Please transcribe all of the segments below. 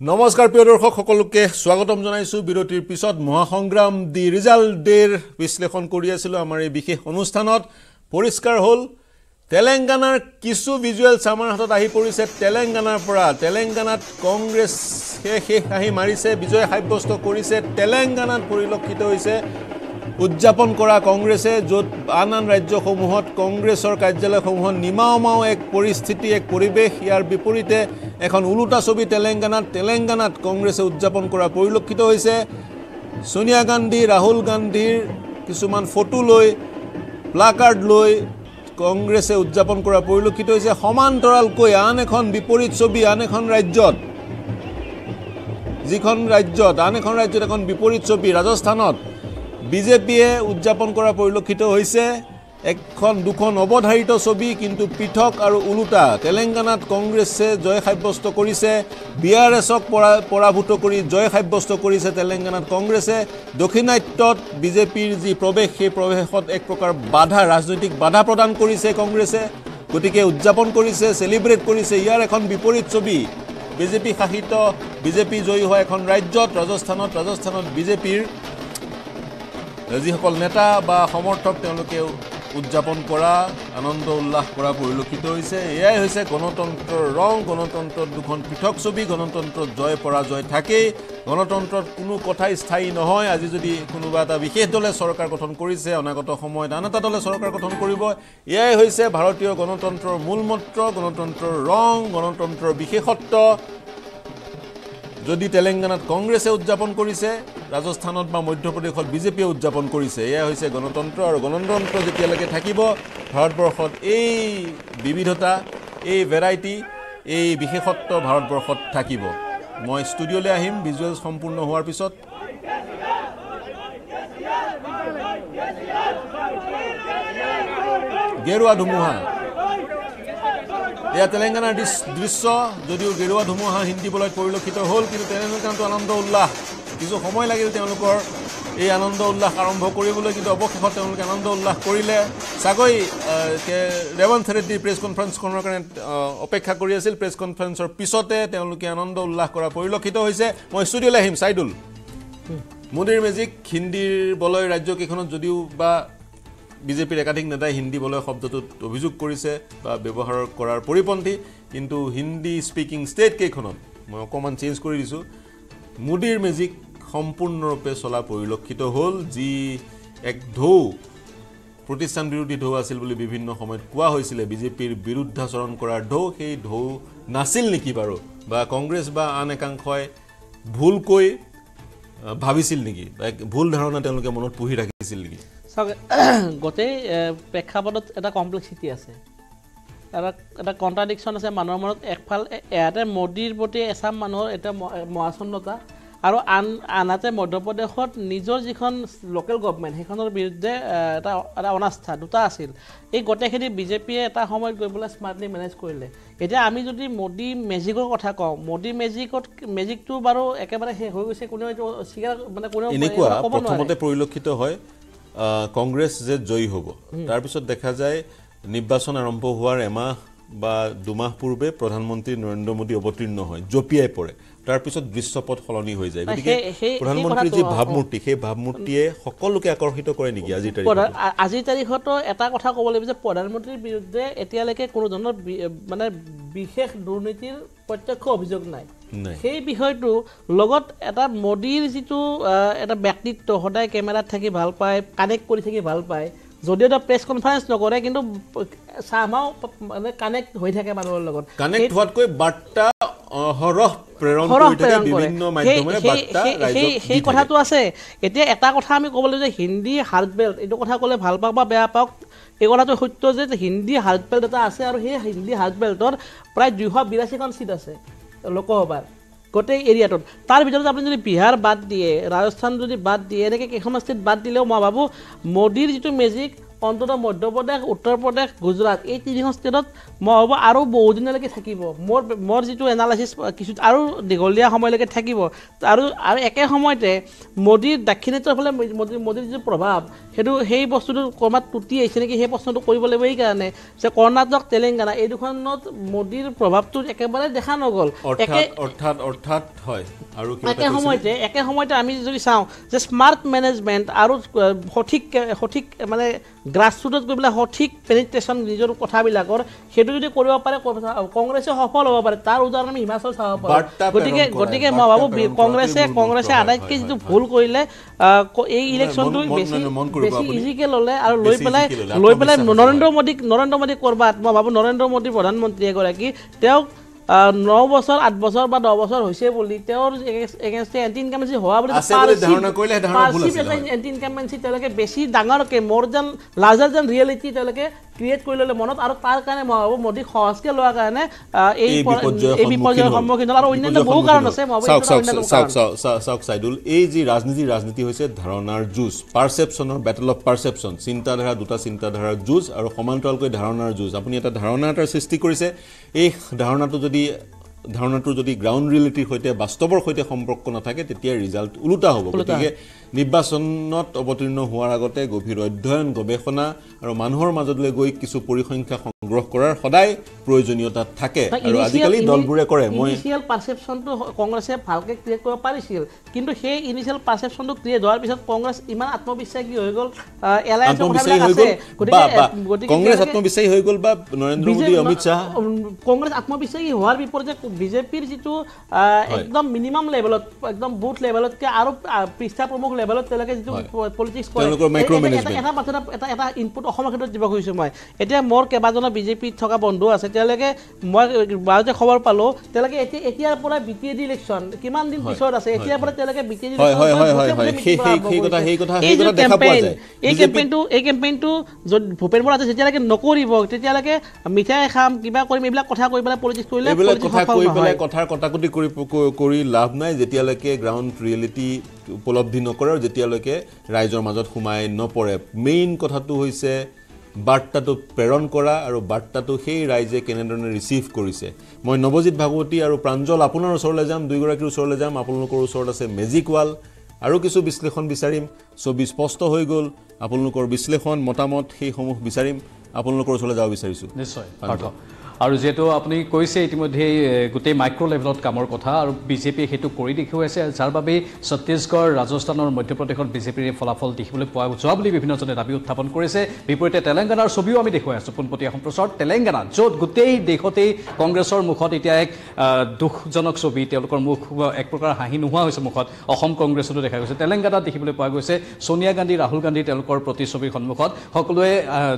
নমস্কাৰ প্ৰিয় দৰ্শক সকলোকে স্বাগতম জনাইছোঁ। বিৰতিৰ পিছত মহাসংগ্ৰাম দি ৰিজাল্ট ডেৰ বিশ্লেষণ কৰি আছিলোঁ আমাৰ এই বিশেষ অনুষ্ঠানত। পৰিষ্কাৰ হ'ল তেলেংগানাৰ কিছু ভিজুৱেলছ আমাৰ হাতত আহি পৰিছে। তেলেংগানাৰ পৰা তেলেংগানাত কংগ্ৰেছে শেষ আহি মাৰিছে বিজয় সাব্যস্ত কৰিছে তেলেংগানাত পৰিলক্ষিত হৈছে। উদযাপন কৰা কংগ্ৰেছে য'ত আন আন ৰাজ্যসমূহত কংগ্ৰেছৰ কাৰ্যালয়সমূহত নিমাওমাও এক পৰিস্থিতি এক পৰিৱেশ। ইয়াৰ বিপৰীতে এখন ওলোটা ছবি তেলেংগানাত তেলেংগানাত কংগ্ৰেছে উদযাপন কৰা পৰিলক্ষিত হৈছে। ছোনিয়া গান্ধী ৰাহুল গান্ধীৰ কিছুমান ফটো লৈ প্লাকাৰ্ড লৈ কংগ্ৰেছে উদযাপন কৰা পৰিলক্ষিত হৈছে। সমান্তৰালকৈ আন এখন বিপৰীত ছবি আন এখন ৰাজ্যত। যিখন ৰাজ্যত আন এখন ৰাজ্যত এখন বিপৰীত ছবি ৰাজস্থানত। বিজেপিয়ে উদযাপন কৰা পৰিলক্ষিত হৈছে এখন দুখন অৱধাৰিত ছবি কিন্তু পৃথক আৰু ওলোটা। তেলেংগানাত কংগ্ৰেছে জয় সাব্যস্ত কৰিছে বি আৰ এছক পৰা পৰাভূত কৰি জয় সাব্যস্ত কৰিছে তেলেংগানাত কংগ্ৰেছে। দক্ষিণাত্যত বিজেপিৰ যি প্ৰৱেশ সেই প্ৰৱেশত এক প্ৰকাৰ বাধা ৰাজনৈতিক বাধা প্ৰদান কৰিছে কংগ্ৰেছে। গতিকে উদযাপন কৰিছে চেলিব্ৰেট কৰিছে ইয়াৰ এখন বিপৰীত ছবি। বিজেপি শাসিত বিজেপি জয়ী হোৱা এখন ৰাজ্যত ৰাজস্থানত ৰাজস্থানত বিজেপিৰ যিসকল নেতা বা সমৰ্থক তেওঁলোকে উদযাপন কৰা আনন্দ উল্লাস কৰা পৰিলক্ষিত হৈছে এয়াই হৈছে গণতন্ত্ৰৰ ৰং গণতন্ত্ৰত দুখন পৃথক ছবি গণতন্ত্ৰত জয় পৰাজয় থাকেই। গণতন্ত্ৰত কোনো কথাই স্থায়ী নহয়। আজি যদি কোনোবা এটা বিশেষ দলে চৰকাৰ গঠন কৰিছে অনাগত সময়ত আন এটা দলে চৰকাৰ গঠন কৰিব এয়াই হৈছে ভাৰতীয় গণতন্ত্ৰৰ মূলমন্ত্ৰ গণতন্ত্ৰৰ ৰং গণতন্ত্ৰৰ বিশেষত্ব। যদি তেলেংগানাত কংগ্ৰেছে উদযাপন কৰিছে ৰাজস্থানত বা মধ্যপ্ৰদেশত বিজেপিয়ে উদযাপন কৰিছে এয়া হৈছে গণতন্ত্ৰ আৰু গণতন্ত্ৰ যেতিয়ালৈকে থাকিব ভাৰতবৰ্ষত এই বিবিধতা এই ভেৰাইটি এই বিশেষত্ব ভাৰতবৰ্ষত থাকিব। মই ষ্টুডিঅ'লৈ আহিম ভিজুৱেলছ সম্পূৰ্ণ হোৱাৰ পিছত। গেৰুৱা ধুমুহা। এয়া তেলেংগানাৰ দৃশ- দৃশ্য যদিও গেৰুৱা ধুমুহা হিন্দী বলয়ত পৰিলক্ষিত হ'ল কিন্তু তেলেংগানাতো আনন্দ উল্লাস। কিছু সময় লাগিল তেওঁলোকৰ এই আনন্দ উল্লাস আৰম্ভ কৰিবলৈ কিন্তু অৱশেষত তেওঁলোকে আনন্দ উল্লাস কৰিলে। চাগৈ ৰেৱন্ত ৰেড্ডিৰ প্ৰেছ কনফাৰেন্সখনৰ কাৰণে অপেক্ষা কৰি আছিল। প্ৰেছ কনফাৰেন্সৰ পিছতে তেওঁলোকে আনন্দ উল্লাস কৰা পৰিলক্ষিত হৈছে। মই ষ্টুডিঅ'লৈ আহিম চাইদুল মোদীৰ মেজিক হিন্দীৰ বলয় ৰাজ্যকেইখনত যদিও বা বিজেপিৰ একাধিক নেতাই হিন্দী বলয় শব্দটোত অভিযোগ কৰিছে বা ব্যৱহাৰ কৰাৰ পৰিপন্থী কিন্তু হিন্দী স্পিকিং ষ্টেটকেইখনত মই অকণমান চেঞ্জ কৰি দিছোঁ। মোদীৰ মেজিক সম্পূৰ্ণৰূপে চলা পৰিলক্ষিত হ'ল যি এক ঢৌ প্ৰতিষ্ঠান বিৰোধী ঢৌ আছিল বুলি বিভিন্ন সময়ত কোৱা হৈছিলে। বিজেপিৰ বিৰুদ্ধাচৰণ কৰাৰ ঢৌ সেই ঢৌ নাছিল নেকি বাৰু? বা কংগ্ৰেছ বা আন একাংশই ভুলকৈ ভাবিছিল নেকি? বা ভুল ধাৰণা তেওঁলোকে মনত পুহি ৰাখিছিল নেকি? চাওক গোটেই প্ৰেক্ষাপটত এটা কমপ্লেক্সিটি আছে। এটা এটা কণ্ট্ৰাডিকশ্যন আছে মানুহৰ মনত। একফাল ইয়াতে মোদীৰ প্ৰতি এচাম মানুহৰ এটা মহাচন্নতা আৰু আন আনহাতে মধ্যপ্ৰদেশত নিজৰ যিখন লোকেল গভমেণ্ট সেইখনৰ বিৰুদ্ধে এটা এটা অনাস্থা দুটা আছিল। এই গোটেইখিনি বিজেপিয়ে এটা সময়ত গৈ পেলাই স্মাৰ্টলি মেনেজ কৰিলে। এতিয়া আমি যদি মোদী মেজিকৰ কথা কওঁ মোদী মেজিকত মেজিকটো বাৰু একেবাৰে শেষ হৈ গৈছে কোনেও এইটো স্বীকাৰ মানে কোনেও পৰিলক্ষিত হয় কংগ্ৰেছ যে জয়ী হ'ব তাৰপিছত দেখা যায় নিৰ্বাচন আৰম্ভ হোৱাৰ এমাহ বা দুমাহ পূৰ্বে প্ৰধানমন্ত্ৰী নৰেন্দ্ৰ মোদী অৱতীৰ্ণ হয় জঁপিয়াই পৰে। তাৰপিছত দৃশ্যপট সলনি হৈ যায়। গতিকে প্ৰধানমন্ত্ৰীৰ যি ভাৱমূৰ্তি সেই ভাৱমূৰ্তিয়ে সকলোকে আকৰ্ষিত কৰে নেকি আজিৰ তাৰিখত? আজিৰ তাৰিখতো এটা কথা ক'ব লাগিব যে প্ৰধানমন্ত্ৰীৰ বিৰুদ্ধে এতিয়ালৈকে কোনো ধৰণৰ মানে বিশেষ দুৰ্নীতিৰ প্ৰত্যক্ষ অভিযোগ নাই। সেই বিষয়টো লগত এটা মোদীৰ যিটো এটা ব্যক্তিত্ব সদায় কেমেৰাত থাকি ভাল পায় কানেক্ট কৰি থাকি ভাল পায় যদিও এটা প্ৰেছ কনফাৰেন্স নকৰে কিন্তু চামাও মানে কানেক্ট হৈ থাকে মানুহৰ লগত। কানেক্ট হোৱাতকৈ বাৰ্তা প্ৰেৰণ সৰহ কৰি থাকে প্ৰেৰণ কৰে। বিভিন্ন সেই- মাধ্যমেৰে বাৰ্তা। কথাটো আছে। এতিয়া এটা কথা আমি ক'ব লাগিব যে হিন্দী হাৰ্ট বেল্ট এইটো কথা ক'লে ভাল পাওক বা বেয়া পাওক এই কথাটো সত্য যে হিন্দী হাৰ্ট বেল্ট এটা আছে আৰু সেই হিন্দী হাৰ্ট বেল্টৰ প্ৰায় দুইশ বিৰাশীখন চিট আছে। লোকসভাৰ গোটেই এৰিয়াটোত। তাৰ ভিতৰত আপুনি যদি বিহাৰ বাদ দিয়ে ৰাজস্থান যদি বাদ দিয়ে এনেকৈ কেইখনমান ষ্টেট বাদ দিলেও মই ভাবোঁ মোদীৰ যিটো মেজিক অন্ততঃ মধ্যপ্ৰদেশ উত্তৰ প্ৰদেশ গুজৰাট। এই তিনিখন ষ্টেটত মই ভাবোঁ আৰু বহুদিনলৈকে থাকিব। মোৰ মোৰ যিটো এনালাইচিছ কিছু আৰু দীঘলীয়া সময়লৈকে থাকিব। আৰু আৰু একে সময়তে মোদীৰ দাক্ষিণাত্যৰ ফালে মোদী মোদীৰ যিটো প্ৰভাৱ সেইটো সেই বস্তুটো ক'ৰবাত টুটি আহিছে নেকি সেই প্ৰশ্নটো কৰিব লাগিব এইকাৰণে যে কৰ্ণাটক তেলেংগানা এই দুখনত মোদীৰ প্ৰভাৱটো একেবাৰে দেখা নগ'ল। একে অৰ্থাৎ অৰ্থাৎ অৰ্থাৎ হয়। আৰু কিবা এটা একে কৈছিলে? সময়তে একে সময়তে আমি যদি চাওঁ যে স্মাৰ্ট মেনেজমেণ্ট আৰু সঠিক সঠিক মানে গ্ৰাছৰুটত গৈ পেলাই সঠিক পেনিট্ৰেশ্যন নিজৰ কথাবিলাকৰ সেইটো যদি কৰিব পাৰে কংগ্ৰেছে সফল হ'ব পাৰে তাৰ উদাহৰণ আমি হিমাচল চাব পাৰোঁ। গতিকে গতিকে মই ভাবোঁ কংগ্ৰেছে কংগ্ৰেছে আটাইতকৈ যিটো ভুল কৰিলে এই ইলেকশ্যনটো বেছি। ইজিকে ল'লে আৰু লৈ পেলাই লৈ পেলাই নৰেন্দ্ৰ মোদীক নৰেন্দ্ৰ মোদীক ক'ৰবাত মই ভাবোঁ নৰেন্দ্ৰ মোদী প্ৰধানমন্ত্ৰী এগৰাকী তেওঁক ন বছৰ আঠ বছৰ বা দহ বছৰ হৈছে বুলি তেওঁৰ এগেইনষ্টে এণ্টি ইনকামেঞ্চি হোৱা বুলি। এণ্টি ইনকামেঞ্চি তেওঁলোকে বেছি ডাঙৰকৈ মোৰ যেন লাৰ্জাৰ যেন ৰিয়েলিটি তেওঁলোকে ক্ৰিয়েট কৰি ল'লে মনত আৰু তাৰ কাৰণে মই ভাবোঁ মোদীক সহজকৈ লোৱাৰ কাৰণে এই বিপৰ্যয়ৰ সন্মুখীন হ'ল। আৰু অন্যান্য বহু কাৰণ আছে মই চাওক চাইদুল। এই যি ৰাজনীতি ৰাজনীতি হৈছে ধাৰণাৰ যুঁজ। পাৰচেপশ্যনৰ বেটেল অফ পাৰচেপশ্যন চিন্তাধাৰা দুটা চিন্তাধাৰাৰ যুঁজ আৰু সমান্তৰালকৈ ধাৰণাৰ যুঁজ। আপুনি এটা ধাৰণা এটাৰ সৃষ্টি কৰিছে। এই ধাৰণাটো যদি ধাৰণাটোৰ যদি গ্ৰাউণ্ড ৰিয়েলিটিৰ সৈতে বাস্তৱৰ সৈতে সম্পৰ্ক নাথাকে তেতিয়া ৰিজাল্ট ওলোটা হ'ব। গতিকে নিৰ্বাচনত অৱতীৰ্ণ হোৱাৰ আগতে গভীৰ অধ্যয়ন গৱেষণা আৰু মানুহৰ মাজলৈ গৈ কিছু পৰিসংখ্যা সংগ্ৰহ কৰাৰ সদায় প্ৰয়োজনীয়তা থাকে। আৰু আজিকালি দলবোৰে কৰে মই ইনিচিয়েল পাৰচেপশ্যনটো কংগ্ৰেছে ভালকৈ ক্ৰিয়েট কৰিব পাৰিছিল। কিন্তু সেই ইনিচিয়েল পাৰচেপশ্যনটো ক্ৰিয়েট হোৱাৰ পিছত কংগ্ৰেছ ইমান আত্মবিশ্বাসী হৈ গ'ল আত্মবিশ্বাসী হৈ গ'ল কংগ্ৰেছ আত্মবিশ্বাসী হৈ গ'ল বা নৰেন্দ্ৰ মোদী অমিত শ্বাহ। কংগ্ৰেছ আত্মবিশ্বাসী হোৱাৰ বিপৰীতে বিজেপিৰ যিটো একদম মিনিমাম লেভেলত একদম বুথ লেভেলতকৈ আৰু পৃষ্ঠা প্ৰমুখ লেভেলত তেওঁলোকে যিটো। পলিটিক্স কৰে এটা- management। এটা এটা ইনপুট অসমৰ ক্ষেত্ৰত দিব খুজিছোঁ মই এতিয়া মোৰ কেইবাজনো বিজেপিত থকা বন্ধু আছে তেওঁলোকে মই মাজতে খবৰ পালোঁ তেওঁলোকে এতিয়া এতিয়াৰ পৰা B T A D election কিমান দিন পিছত আছে এতিয়াৰ পৰা তেওঁলোকে বি টি এ ডি। এই কেম্পেইনটো এই কেম্পেইনটো য'ত ভূপেন বৰা আছে যেতিয়ালৈকে নকৰিব তেতিয়ালৈকে মিঠাই খাম কিবা কৰিম এইবিলাক কথা কৈ পেলাই পলিটিক্স কৰিলে এইবিলাক কথা সফল কৈ পেলাই। কথাৰ কটাকটি কৰি কৰি লাভ নাই যেতিয়ালৈকে গ্ৰাউণ্ড ৰিয়েলিটি উপলব্ধি নকৰে আৰু যেতিয়ালৈকে ৰাইজৰ মাজত সোমাই নপৰে। মেইন কথাটো হৈছে বাৰ্তাটো প্ৰেৰণ কৰা আৰু বাৰ্তাটো সেই ৰাইজে কেনেধৰণে ৰিচিভ কৰিছে। মই নৱজিত ভাগৱতী আৰু প্ৰাঞ্জল আপোনাৰ ওচৰলৈ যাম দুয়োগৰাকীৰ ওচৰলৈ যাম আপোনালোকৰ ওচৰত আছে মেজিক ৱাল আৰু কিছু বিশ্লেষণ বিচাৰিম। ছবি স্পষ্ট হৈ গ'ল আপোনালোকৰ বিশ্লেষণ মতামত সেইসমূহ বিচাৰিম আপোনালোকৰ ওচৰলৈ যাব বিচাৰিছোঁ। নিশ্চয় আৰু যিহেতু আপুনি কৈছে ইতিমধ্যে গোটেই মাইক্ৰ' লেভেলত কামৰ কথা আৰু বিজেপিয়ে সেইটো কৰি দেখুৱাইছে যাৰ বাবে ছত্তীশগড় ৰাজস্থানৰ মধ্যপ্ৰদেশত বিজেপিৰ ফলাফল দেখিবলৈ পোৱা যোৱা বুলি বিভিন্নজনে দাবী উত্থাপন কৰিছে। বিপৰীতে তেলেংগানাৰ ছবিও আমি দেখুৱাই আছোঁ পোনপটীয়া সম্প্ৰচাৰত তেলেংগানা য'ত গোটেই দেশতেই কংগ্ৰেছৰ মুখত এতিয়া এক দুখজনক ছবি তেওঁলোকৰ মুখ এক প্ৰকাৰ হাঁহি নোহোৱা হৈছে মুখত। অসম কংগ্ৰেছতো দেখা গৈছে। তেলেংগানাত দেখিবলৈ পোৱা গৈছে ছোনিয়া গান্ধী ৰাহুল গান্ধী তেওঁলোকৰ প্ৰতিছবিৰ সন্মুখত। সকলোৱে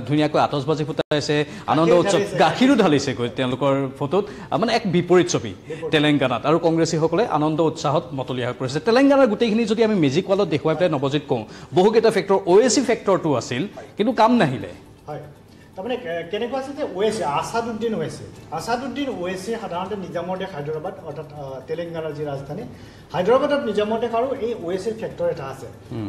ধুনীয়াকৈ আতচবাজি ফুটাইছে আনন্দ উৎসৱ গাখীৰো ঢালিছে। গৈ তেওঁলোকৰ ফটোত মানে এক বিপৰীত ছবি তেলেংগানাত। আৰু কংগ্ৰেছীসকলে আনন্দ উৎসাহত মতলীয়া হৈ পৰিছে। তেলেংগানাৰ গোটেইখিনি যদি আমি মেজিক ৱালত দেখুৱাই পেলাই নৱজিত কওঁ বহুকেইটা ফেক্টৰ অ' এ চি ফেক্টৰটো আছিল কিন্তু কাম নাহিলে। হয়। তাৰমানে কেনেকুৱা আছে যে ওৱেচি আছাদুদ্দিন ওৱেচি আছাদুদ্দিন ওৱেচি সাধাৰণতে নিজামৰ দেশ হায়দৰাবাদ অৰ্থাৎ তেলেংগানাৰ যি ৰাজধানী হায়দৰাবাদত নিজামৰ দেশ আৰু এই ওৱেচিৰ ফেক্টৰ এটা আছে।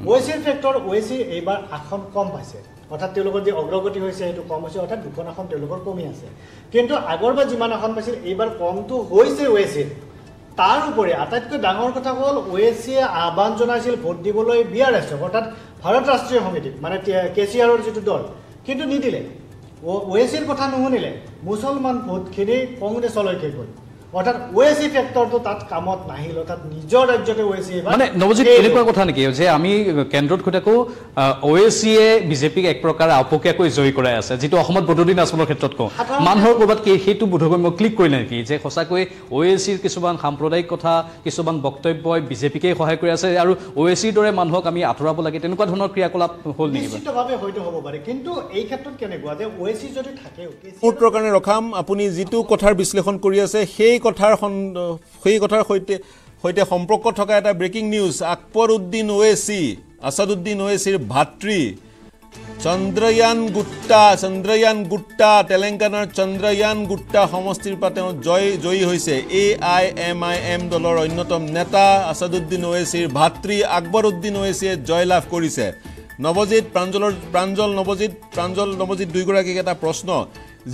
ওৱেচিৰ ফেক্টৰ ওৱেচি এইবাৰ আসন কম পাইছে। অৰ্থাৎ তেওঁলোকৰ যি অগ্ৰগতি হৈছে সেইটো কম হৈছে অৰ্থাৎ দুখন আসন তেওঁলোকৰ কমি আছে। কিন্তু আগৰবাৰ যিমান আসন পাইছিল এইবাৰ কমটো হৈছে ওৱেচিৰ তাৰ উপৰি আটাইতকৈ ডাঙৰ কথা হ'ল ওৱেচিয়ে আহ্বান জনাইছিল ভোট দিবলৈ বি আৰ এছক অৰ্থাৎ ভাৰত ৰাষ্ট্ৰীয় সমিতিক মানে কে চি আৰৰ যিটো দল কিন্তু নিদিলে। ওৱেচিৰ কথা নুশুনিলে। মুছলমান ভোটখিনি কংগ্ৰেছলৈকে গ'ল। অৰ্থাৎ ওৱেচি ফেক্টৰটো তাত কামত নাহিল অৰ্থাৎ নিজৰ ৰাজ্যতে ওৱেচি মানে নৱজিত এনেকুৱা কথা নেকি যে আমি কেন্দ্ৰত থাকোঁ এ চিয়ে বিজেপিক এক প্ৰকাৰ আপকীয়াকৈ জয়ী কৰাই আছে যিটো অসমত বদলি নাচনৰ ক্ষেত্ৰত কওঁ মানুহৰ ক'ৰবাত কি সেইটো বোধগম্য ক্লিক কৰিলে নেকি যে সঁচাকৈ অ' এ চিৰ কিছুমান সাম্প্ৰদায়িক কথা কিছুমান বক্তব্যই বিজেপিকেই সহায় কৰি আছে আৰু অ' এ চিৰ দৰে মানুহক আমি আঁতৰাব লাগে তেনেকুৱা ধৰণৰ ক্ৰিয়াকলাপ হ'ল নেকি? নিশ্চিতভাৱে হয়তো হ'ব পাৰে কিন্তু এই ক্ষেত্ৰত কেনেকুৱা যে ওৱেচি যদি মুহূৰ্তৰ কাৰণে ৰখাম আপুনি যিটো কথাৰ বিশ্লেষণ কৰি আছে সেই কথাৰ সন্দ- সেই কথাৰ সৈতে সৈতে সম্পৰ্ক থকা এটা ব্ৰেকিং নিউজ আকবৰ উদ্দিন ওৱেচি আছাদুদ্দিন ওৱেচিৰ ভাতৃ চন্দ্ৰয়ান গুট্টা চন্দ্ৰয়ান গুট্টা তেলেংগানাৰ চন্দ্ৰয়ান গুট্টা সমষ্টিৰ পৰা তেওঁ জয় জয়ী হৈছে। A I am I am দলৰ অন্যতম নেতা আছাদুদ্দিন ওৱেচিৰ ভাতৃ আকবৰ উদ্দিন ওৱেচিয়ে জয়লাভ কৰিছে। নৱজিত প্ৰাঞ্জলৰ প্ৰাঞ্জল নৱজিত প্ৰাঞ্জল নৱজিত দুয়োগৰাকীক এটা প্ৰশ্ন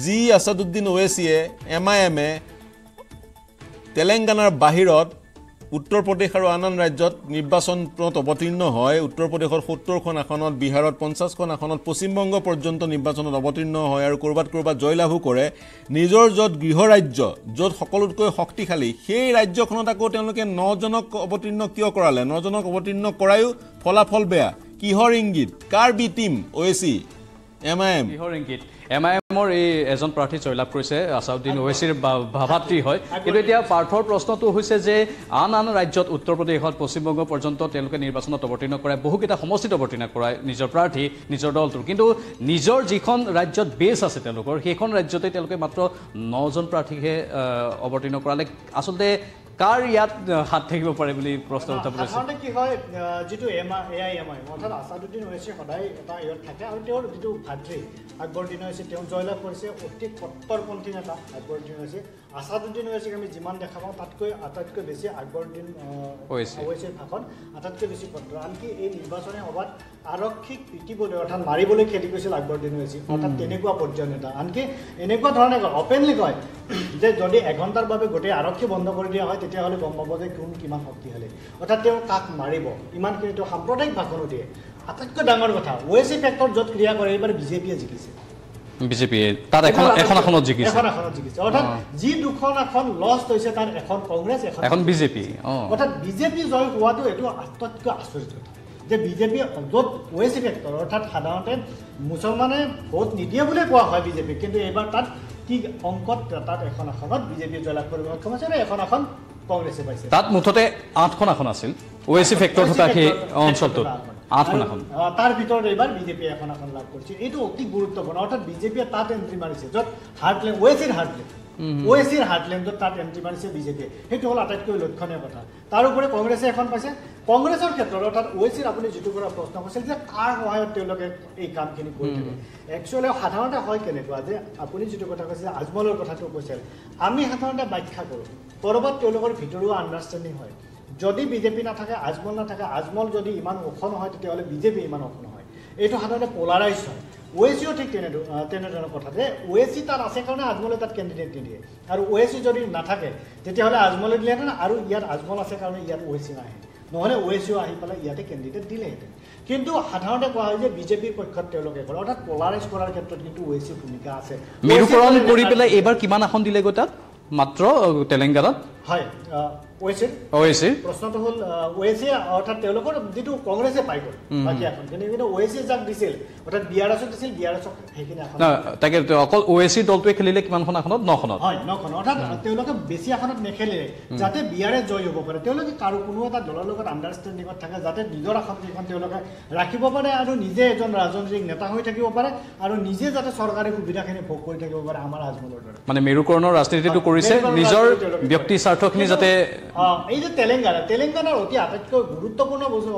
যি আছাদুদ্দিন ওৱেচিয়ে এম আই এমে তেলেংগানাৰ বাহিৰত উত্তৰ প্ৰদেশ আৰু আন আন ৰাজ্যত নিৰ্বাচনত অৱতীৰ্ণ হয়। উত্তৰ প্ৰদেশত সত্তৰখন আসনত বিহাৰত পঞ্চাছখন আসনত পশ্চিমবংগ পৰ্যন্ত নিৰ্বাচনত অৱতীৰ্ণ হয় আৰু ক'ৰবাত ক'ৰবাত জয়লাভো কৰে। নিজৰ য'ত গৃহ ৰাজ্য য'ত সকলোতকৈ শক্তিশালী সেই ৰাজ্যখনত আকৌ তেওঁলোকে নজনক অৱতীৰ্ণ কিয় কৰালে? নজনক অৱতীৰ্ণ কৰায়ো ফলাফল বেয়া। কিহৰ ইংগিত? কাৰ বি টিম? অ' এ চি? M I M? কিহৰ ইংগিত? এম আই এমৰ এই এজন প্ৰাৰ্থী জয়লাভ কৰিছে আছাউদ্দিন ওৱেচিৰ ভাভাতৃ হয়। কিন্তু এতিয়া পাৰ্থৰ প্ৰশ্নটো হৈছে যে আন আন ৰাজ্যত উত্তৰ প্ৰদেশত পশ্চিমবংগ পৰ্যন্ত তেওঁলোকে নিৰ্বাচনত অৱতীৰ্ণ কৰায় বহুকেইটা সমষ্টিত অৱতীৰ্ণ কৰায় নিজৰ প্ৰাৰ্থী নিজৰ দলটোৰ। কিন্তু নিজৰ যিখন ৰাজ্যত বেছ আছে তেওঁলোকৰ সেইখন ৰাজ্যতে তেওঁলোকে মাত্ৰ নজন প্ৰাৰ্থীকহে অৱতীৰ্ণ কৰালে। আচলতে কাৰ ইয়াত হাত থাকিব পাৰে বুলি প্ৰশ্ন উত্থাপন হৈছে সাধাৰণতে কি হয় যিটো M I A I am আই অৰ্থাৎ আছাদুদ্দিন ওৱেচি সদায় এটা ইয়াত থাকে আৰু তেওঁৰ যিটো ভাতৃ আকবৰউদ্দিন ওৱেচি তেওঁ জয়লাভ কৰিছে অতি কট্টৰপন্থী নেতা আকবৰউদ্দিন ওৱেচি। আছাদুদ্দিন ওৱেচিক আমি যিমান দেখা পাওঁ তাতকৈ আটাইতকৈ বেছি আকবৰউদ্দিন ওৱেচি। ওৱেচিৰ ভাষণ আটাইতকৈ বেছি কট্টৰ আনকি এই নিৰ্বাচনী সভাত আৰক্ষীক পিটিবলৈ অৰ্থাৎ মাৰিবলৈ খেদি গৈছিল আকবৰউদ্দিন ওৱেচি অৰ্থাৎ তেনেকুৱা পৰ্যায়ৰ নেতা। আনকি এনেকুৱা ধৰণে কয় অপেনলি কয় যে যদি এঘণ্টাৰ বাবে গোটেই আৰক্ষী বন্ধ কৰি দিয়া হয় তেতিয়াহ'লে গম পাব যে কোন কিমান শক্তিশালী। অৰ্থাৎ তেওঁ কাক মাৰিব? ইমানখিনি তেওঁ সাম্প্ৰদায়িক ভাষণো দিয়ে। আটাইতকৈ ডাঙৰ কথা ওৱেচি ফেক্টৰ য'ত ক্ৰিয়া কৰে এইবাৰ বিজেপিয়ে জিকিছে। বিজেপিয়ে তাত এখন এখন আসনত জিকিছে। এখন আসনত জিকিছে। অৰ্থাৎ যি দুখন আসন লষ্ট হৈছে তাত এখন কংগ্ৰেছ এখন বিজেপি। অঁ। অৰ্থাৎ বিজেপি জয় হোৱাটো এইটো আটাইতকৈ আচৰিত কথা। যে বিজেপি য'ত ওৱেচি ফেক্টৰ অৰ্থাৎ সাধাৰণতে মুছলমানে ভোট নিদিয়ে বুলিয়ে কোৱা হয় বিজেপিক কিন্তু এইবাৰ তাত কি অংকত তাত এখন আসনত বিজেপিয়ে জয়লাভ কৰিব সক্ষম হৈছে আৰু এখন আসন কংগ্ৰেছে পাইছে। তাত মুঠতে আঠখন আসন আছিল। অৱেচি ফেক্টৰ থকা সেই অঞ্চলটোত। আঠখন আসন তাৰ ভিতৰত এইবাৰ বিজেপিয়ে এখন আসন লাভ কৰিছে। এইটো অতি গুৰুত্বপূৰ্ণ। অৰ্থাৎ বিজেপিয়ে তাত এণ্ট্ৰি মাৰিছে য'ত হাৰ্টলেণ্ড ওৱেচিৰ হাৰ্টলেণ্ড ওৱেচিৰ হাৰ্টলেণ্ডত তাত এণ্ট্ৰি মাৰিছে বিজেপিয়ে। সেইটো হ'ল আটাইতকৈ লক্ষণীয় কথা। তাৰোপৰি কংগ্ৰেছে এখন পাইছে। কংগ্ৰেছৰ ক্ষেত্ৰত অৰ্থাৎ ওৱেচিৰ আপুনি যিটো কৰা প্ৰশ্ন কৰিছিল যে কাৰ সহায়ত তেওঁলোকে এই কামখিনি কৰি থাকে। একচুৱেলি সাধাৰণতে হয় কেনেকুৱা যে আপুনি যিটো কথা কৈছে আজমলৰ কথাটো কৈছে। আমি সাধাৰণতে ব্যাখ্যা কৰোঁ। ক'ৰবাত তেওঁলোকৰ ভিতৰুৱা আণ্ডাৰষ্টেণ্ডিং হয়। যদি বিজেপি নাথাকে আজমল নাথাকে আজমল যদি ইমান ওখ নহয় তেতিয়াহ'লে বিজেপি ইমান ওখ নহয়। এইটো সাধাৰণতে পলাৰাইজ হয়। ওৱেচিও ঠিক তেনে তেনেধৰণৰ কথা যে ওৱেচি তাত আছে কাৰণে আজমলে তাত কেণ্ডিডেট নিদিয়ে। আৰু ওৱেচি যদি নাথাকে তেতিয়াহ'লে আজমলে দিলেহেঁতেন আৰু ইয়াত আজমল আছে কাৰণে ইয়াত ওৱেচি নাহে নহ'লে ওৱেচিও আহি পেলাই ইয়াতে কেণ্ডিডেট দিলেহেঁতেন। কিন্তু সাধাৰণতে কোৱা হয় যে বিজেপিৰ পক্ষত তেওঁলোকে কৰে। অৰ্থাৎ পলাৰাইজ কৰাৰ ক্ষেত্ৰত কিন্তু ওৱেচিৰ ভূমিকা আছে। মেৰুকৰণ কৰি পেলাই এইবাৰ কিমান আসন দিলেগৈ তাত? মাত্ৰ তেলেংগানাত? হয় আহ, ওৱেচিৰ অৱেচিৰ প্ৰশ্নটো হ'ল ওৱেচিয়ে অৰ্থাৎ তেওঁলোকৰ যিটো কংগ্ৰেছে পাই গ'ল বাকী এখন। কিন্তু কিন্তু ওৱেচিয়ে যাক দিছিল অৰ্থাৎ বি আৰ এছক দিছিল বি আৰ এছক সেইখিনি এখন। না তাকে তেওঁ অকল অৱেচিৰ দলটোৱে খেলিলে কিমানখন আসনত? নখনত। হয় নখন অৰ্থাৎ তেওঁলোকে বেছি আসনত নেখেলিলে যাতে বি আৰ এছ জয় হ'ব পাৰে। তেওঁলোকে কাৰো কোনো এটা দলৰ লগত আণ্ডাৰষ্টেণ্ডিঙত থাকে যাতে নিজৰ আসন কেইখন তেওঁলোকে ৰাখিব পাৰে আৰু নিজে এজন ৰাজনৈতিক নেতা হৈ থাকিব পাৰে আৰু নিজে যাতে চৰকাৰী সুবিধাখিনি ভোগ কৰি থাকিব পাৰে আমাৰ আজমলৰ দৰে। মানে মেৰুকৰণৰ ৰাজনীতিটো কৰিছে নিজৰ ব্যক্তি স্বাৰ্থখিনি কিন্তু, যাতে এই যে তেলেংগানা তেলেংগানাৰ অতি আটাইতকৈ গুৰুত্বপূৰ্ণ বস্তু,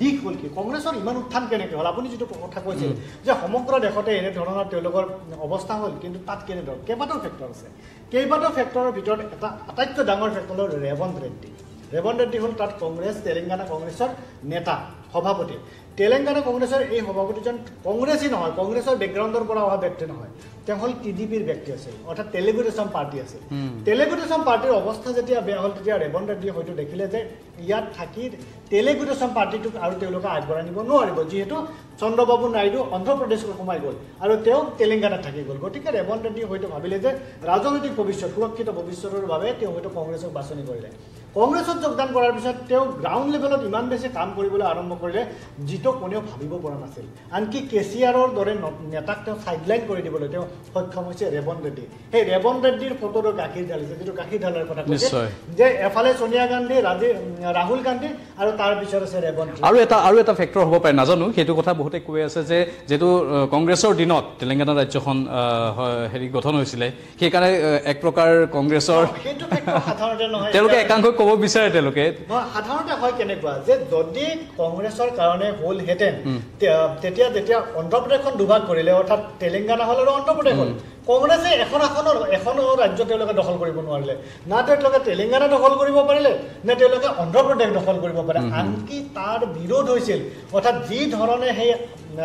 দিশ হ'ল কি? কংগ্ৰেছৰ ইমান উত্থান কেনেকৈ হ'ল? আপুনি যিটো কথা কৈছিল যে সমগ্ৰ দেশতে এনেধৰণৰ তেওঁলোকৰ অৱস্থা হ'ল কিন্তু তাত কেনেধৰণৰ? কেইবাটাও ফেক্টৰ আছে। কেইবাটাও ফেক্টৰৰ ভিতৰত এটা আটাইতকৈ ডাঙৰ ফেক্টৰ হ'ল ৰেৱন্ত ৰেড্ডি। ৰেৱন্ত ৰেড্ডি হ'ল তাত কংগ্ৰেছ তেলেংগানা কংগ্ৰেছৰ নেতা সভাপতি। তেলেংগানা কংগ্ৰেছৰ এই সভাপতিজন কংগ্ৰেছেই নহয় কংগ্ৰেছৰ বেকগ্ৰাউণ্ডৰ পৰা অহা ব্যক্তি নহয়। তেওঁ হ'ল টি ডি পিৰ ব্যক্তি আছিল অৰ্থাৎ তেলেগু দেশম পাৰ্টি আছিল। তেলেগু দেশম পাৰ্টিৰ অৱস্থা যেতিয়া বেয়া হ'ল তেতিয়া ৰেৱন্ত ৰেড্ডিয়ে হয়তো দেখিলে যে ইয়াত থাকি তেলেগু দেশম পাৰ্টিটোক আৰু তেওঁলোকে আগবঢ়াই নিব নোৱাৰিব যিহেতু চন্দ্ৰবাবু নাইডু অন্ধ্ৰপ্ৰদেশত সোমাই গ'ল আৰু তেওঁ তেলেংগানাত থাকি গ'ল। গতিকে ৰেৱন্ত ৰেড্ডিয়ে হয়তো ভাবিলে যে ৰাজনৈতিক ভৱিষ্যত সুৰক্ষিত ভৱিষ্যতৰ বাবে তেওঁ হয়তো কংগ্ৰেছক বাছনি কৰিলে। কংগ্ৰেছত যোগদান কৰাৰ পিছত তেওঁ গ্ৰাউণ্ড লেভেলত ইমান বেছি কাম কৰিবলৈ আৰম্ভ কৰিলে যিটো কোনেও ভাবিব পৰা নাছিল আনকি কে চি আৰৰ দৰে নেতাক তেওঁ চাইডলাইন কৰি দিবলৈ তেওঁ সক্ষম হৈছে ৰেৱন্ত ৰেড্ডি সেই ৰেৱন্ত ৰেড্ডিৰ ফটোটো গাখীৰ ঢালিছে যিটো গাখীৰ ঢালাৰ কথা কৈছে। যে এফালে সোনিয়া গান্ধী ৰাজীৱ ৰাহুল গান্ধী আৰু তাৰ পিছত আছে ৰেড্ডি। আৰু এটা আৰু এটা ফেক্টৰ হ'ব পাৰে নাজানো সেইটো কথা বহুতে কৈ আছে যে যিহেতু কংগ্ৰেছৰ দিনত তেলেংগানা ৰাজ্যখন হেৰি গঠন হৈছিলে সেইকাৰণে এক প্ৰকাৰ কংগ্ৰেছৰ তেওঁলোকে একাংশই ক'ব বিচাৰে তেওঁলোকে। সাধাৰণতে হয় কেনেকুৱা যে যদি কংগ্ৰেছৰ কাৰণে হ'লহেঁতেন তেতিয়া যেতিয়া অন্ধ্ৰপ্ৰদেশখন দুভাগ কৰিলে অৰ্থাৎ তেলেংগানা হ'ল আৰু অন্ধ্ৰপ্ৰদেশ হ'ল। কংগ্ৰেছে এখন আসনৰ এখনো ৰাজ্য তেওঁলোকে দখল কৰিব নোৱাৰিলে। না তেওঁলোকে তেলেংগানা দখল কৰিব পাৰিলে নে তেওঁলোকে অন্ধ্ৰপ্ৰদেশ দখল কৰিব পাৰে। আনকি তাৰ বিৰোধ হৈছিল। অৰ্থাৎ যি ধৰণে সেই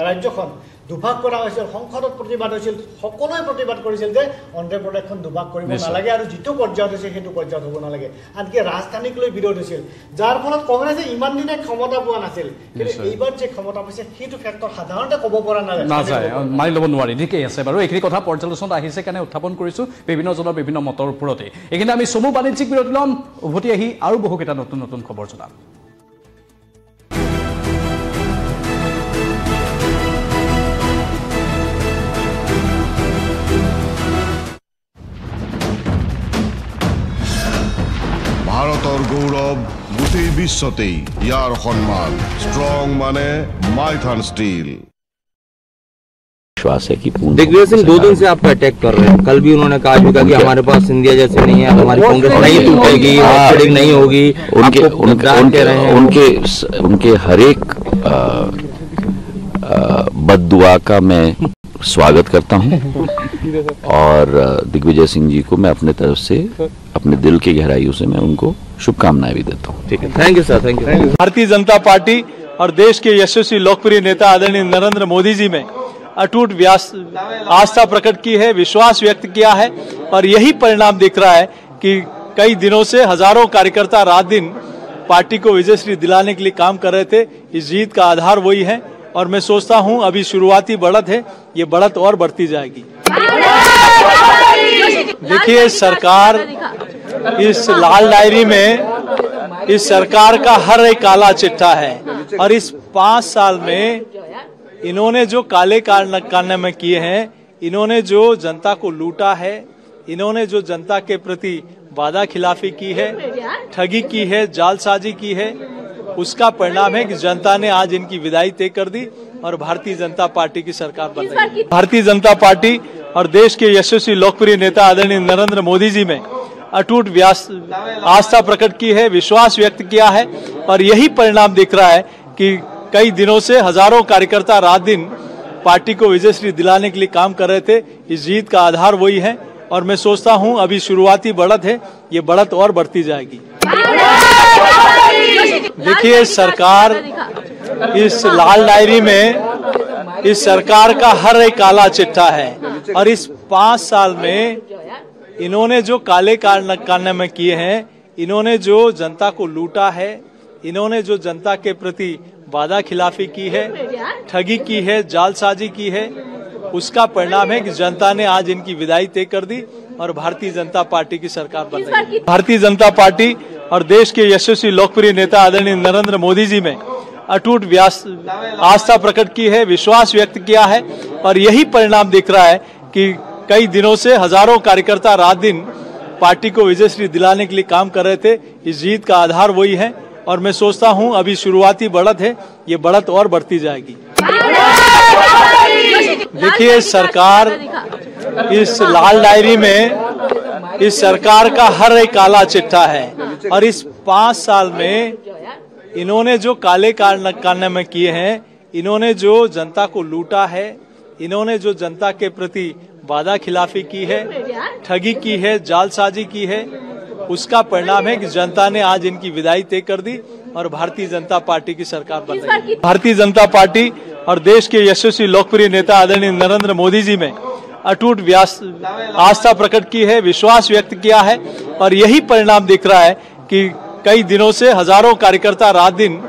ৰাজ্যখন দুভাগ কৰা হৈছিল সংসদত প্ৰতিবাদ হৈছিল সকলোৱে প্ৰতিবাদ কৰিছিল যে অন্ধ্ৰপ্ৰদেশখন দুভাগ কৰিব। নালাগে আৰু যিটো পৰ্যায়ত হৈছে সেইটো পৰ্যায়ত হ'ব নালাগে। আনকি ৰাজধানীক লৈ বিৰোধ হৈছিল। যাৰ ফলত কংগ্ৰেছে ইমান দিনে ক্ষমতা পোৱা নাছিল। কিন্তু। এইবাৰ যে ক্ষমতা পাইছে সেইটো ক্ষেত্ৰত সাধাৰণতে ক'ব পৰা নাযায়। মানি ল'ব নোৱাৰি। ঠিকেই আছে বাৰু। এইখিনি কথা পৰ্যালোচনাত আহিছে কাৰণে উত্থাপন কৰিছোঁ। বিভিন্নজনৰ বিভিন্ন মতৰ ওপৰতে। এইখিনি আমি চমু বাণিজ্যিক বিৰতি ল'ম। উভতি আহি আৰু বহুকেইটা নতুন নতুন খবৰ জনাম। ভাৰতৰ গৌৰৱ গোটেই বিশ্বতেই ইয়াৰ সন্মান ষ্ট্ৰং মানে মাইথান ষ্টীল विश्वास है कि पूर्ण दिग्विजय सिंह दो दिन से आपको अटैक कर रहे हैं कल भी उन्होंने कहा भी कहा कि हमारे पास इंडिया जैसे नहीं है हमारी कांग्रेस नहीं टूटेगी ट्रेडिंग नहीं होगी उनके आपको उनके गद्दार कह रहे हैं उनके उनके हर एक अ, अ, बददुआ का मैं स्वागत करता हूँ। और दिग्विजय सिंह जी को मैं अपने तरफ़ से अपने दिल की गहराइयों से मैं उनको शुभकामनाएँ भी देता हूँ। ठीक है। Thank you sir thank you Bharatiya Janata Party और देश के यशस्वी लोकप्रिय नेता आदरणीय नरेंद्र मोदी जी में अटूट व्यास आस्था प्रकट की है विश्वास व्यक्त किया है और यही परिणाम दिख रहा है कि कई दिनों से हज़ारों कार्यकर्ता रात दिन पार्टी को विजयश्री दिलाने के लिए काम कर रहे थे। इस जीत का आधार वही है। और मैं सोचता हूँ अभी शुरुआती बढ़त है, ये बढ़त और बढ़ती जाएगी। देखिए, सरकार इस लाल डायरी में, इस सरकार का हर एक काला चिट्ठा है और इस पाँच साल में इन्होंने जो काले कारन- कारनामे किए हैं, इन्होंने जो जनता को लूटा है, इन्होंने जो जनता के प्रति वादा खिलाफी की है, ठगी की है, जालसाजी की है उसका परिणाम है कि जनता ने आज इनकी विदाई तय कर दी और भारतीय जनता पार्टी की सरकार बन रही भारतीय जनता पार्टी और देश के यशस्वी लोकप्रिय नेता आदरणीय नरेंद्र मोदी जी में अटूट व्यास आस्था प्रकट की है विश्वास व्यक्त किया है और यही परिणाम दिख रहा है कि कई दिनों से हज़ारों कार्यकर्ता रात दिन पार्टी को विजयश्री दिलाने के लिए काम कर रहे थे। इस जीत का आधार वही है और मैं सोचता हूँ अभी शुरुआती बढ़त है ये बढ़त और बढ़ती जाएगी। देखिए सरकार इस लाल डायरी में इस सरकार का हर एक काला चिट्ठा है। और इस पाँच साल में इन्होंने जो काले कारन- कारनामे किए हैं इन्होंने जो जनता को लूटा है इन्होंने जो जनता के प्रति वादा खिलाफी की है ठगी की है जालसाजी की है उसका परिणाम है कि जनता ने आज इनकी विदाई तय कर दी और भारतीय जनता पार्टी की सरकार बन रही है। भारतीय जनता पार्टी और देश के यशस्वी लोकप्रिय नेता आदरणीय नरेंद्र मोदी जी में अटूट व्यास आस्था प्रकट की है, विश्वास व्यक्त किया है और यही परिणाम दिख रहा है कि कई दिनों से हज़ारों कार्यकर्ता रात दिन पार्टी को विजयश्री दिलाने के लिए काम कर रहे थे। इस जीत का आधार वही है और मैं सोचता हूँ अभी शुरुआती बढ़त है, ये बढ़त और बढ़ती जाएगी। देखिए, सरकार इस लाल डायरी में इस सरकार का हर एक काला चिट्ठा है। और इस पाँच साल में इन्होंने जो काले कारन- कारनामे किए हैं, इन्होंने जो जनता को लूटा है, इन्होंने जो जनता के प्रति वादा खिलाफी की है, ठगी की है, जालसाजी की है, उसका परिणाम है कि जनता ने आज इनकी विदाई तय कर दी और भारतीय जनता पार्टी की सरकार बन है। भारतीय जनता पार्टी और देश के यशस्वी लोकप्रिय नेता आदरणीय नरेंद्र मोदी जी में अटूट व्यास आस्था प्रकट की है, विश्वास व्यक्त किया है, और यही परिणाम दिख रहा है कि कई दिनों से हज़ारों कार्यकर्ता रात दिन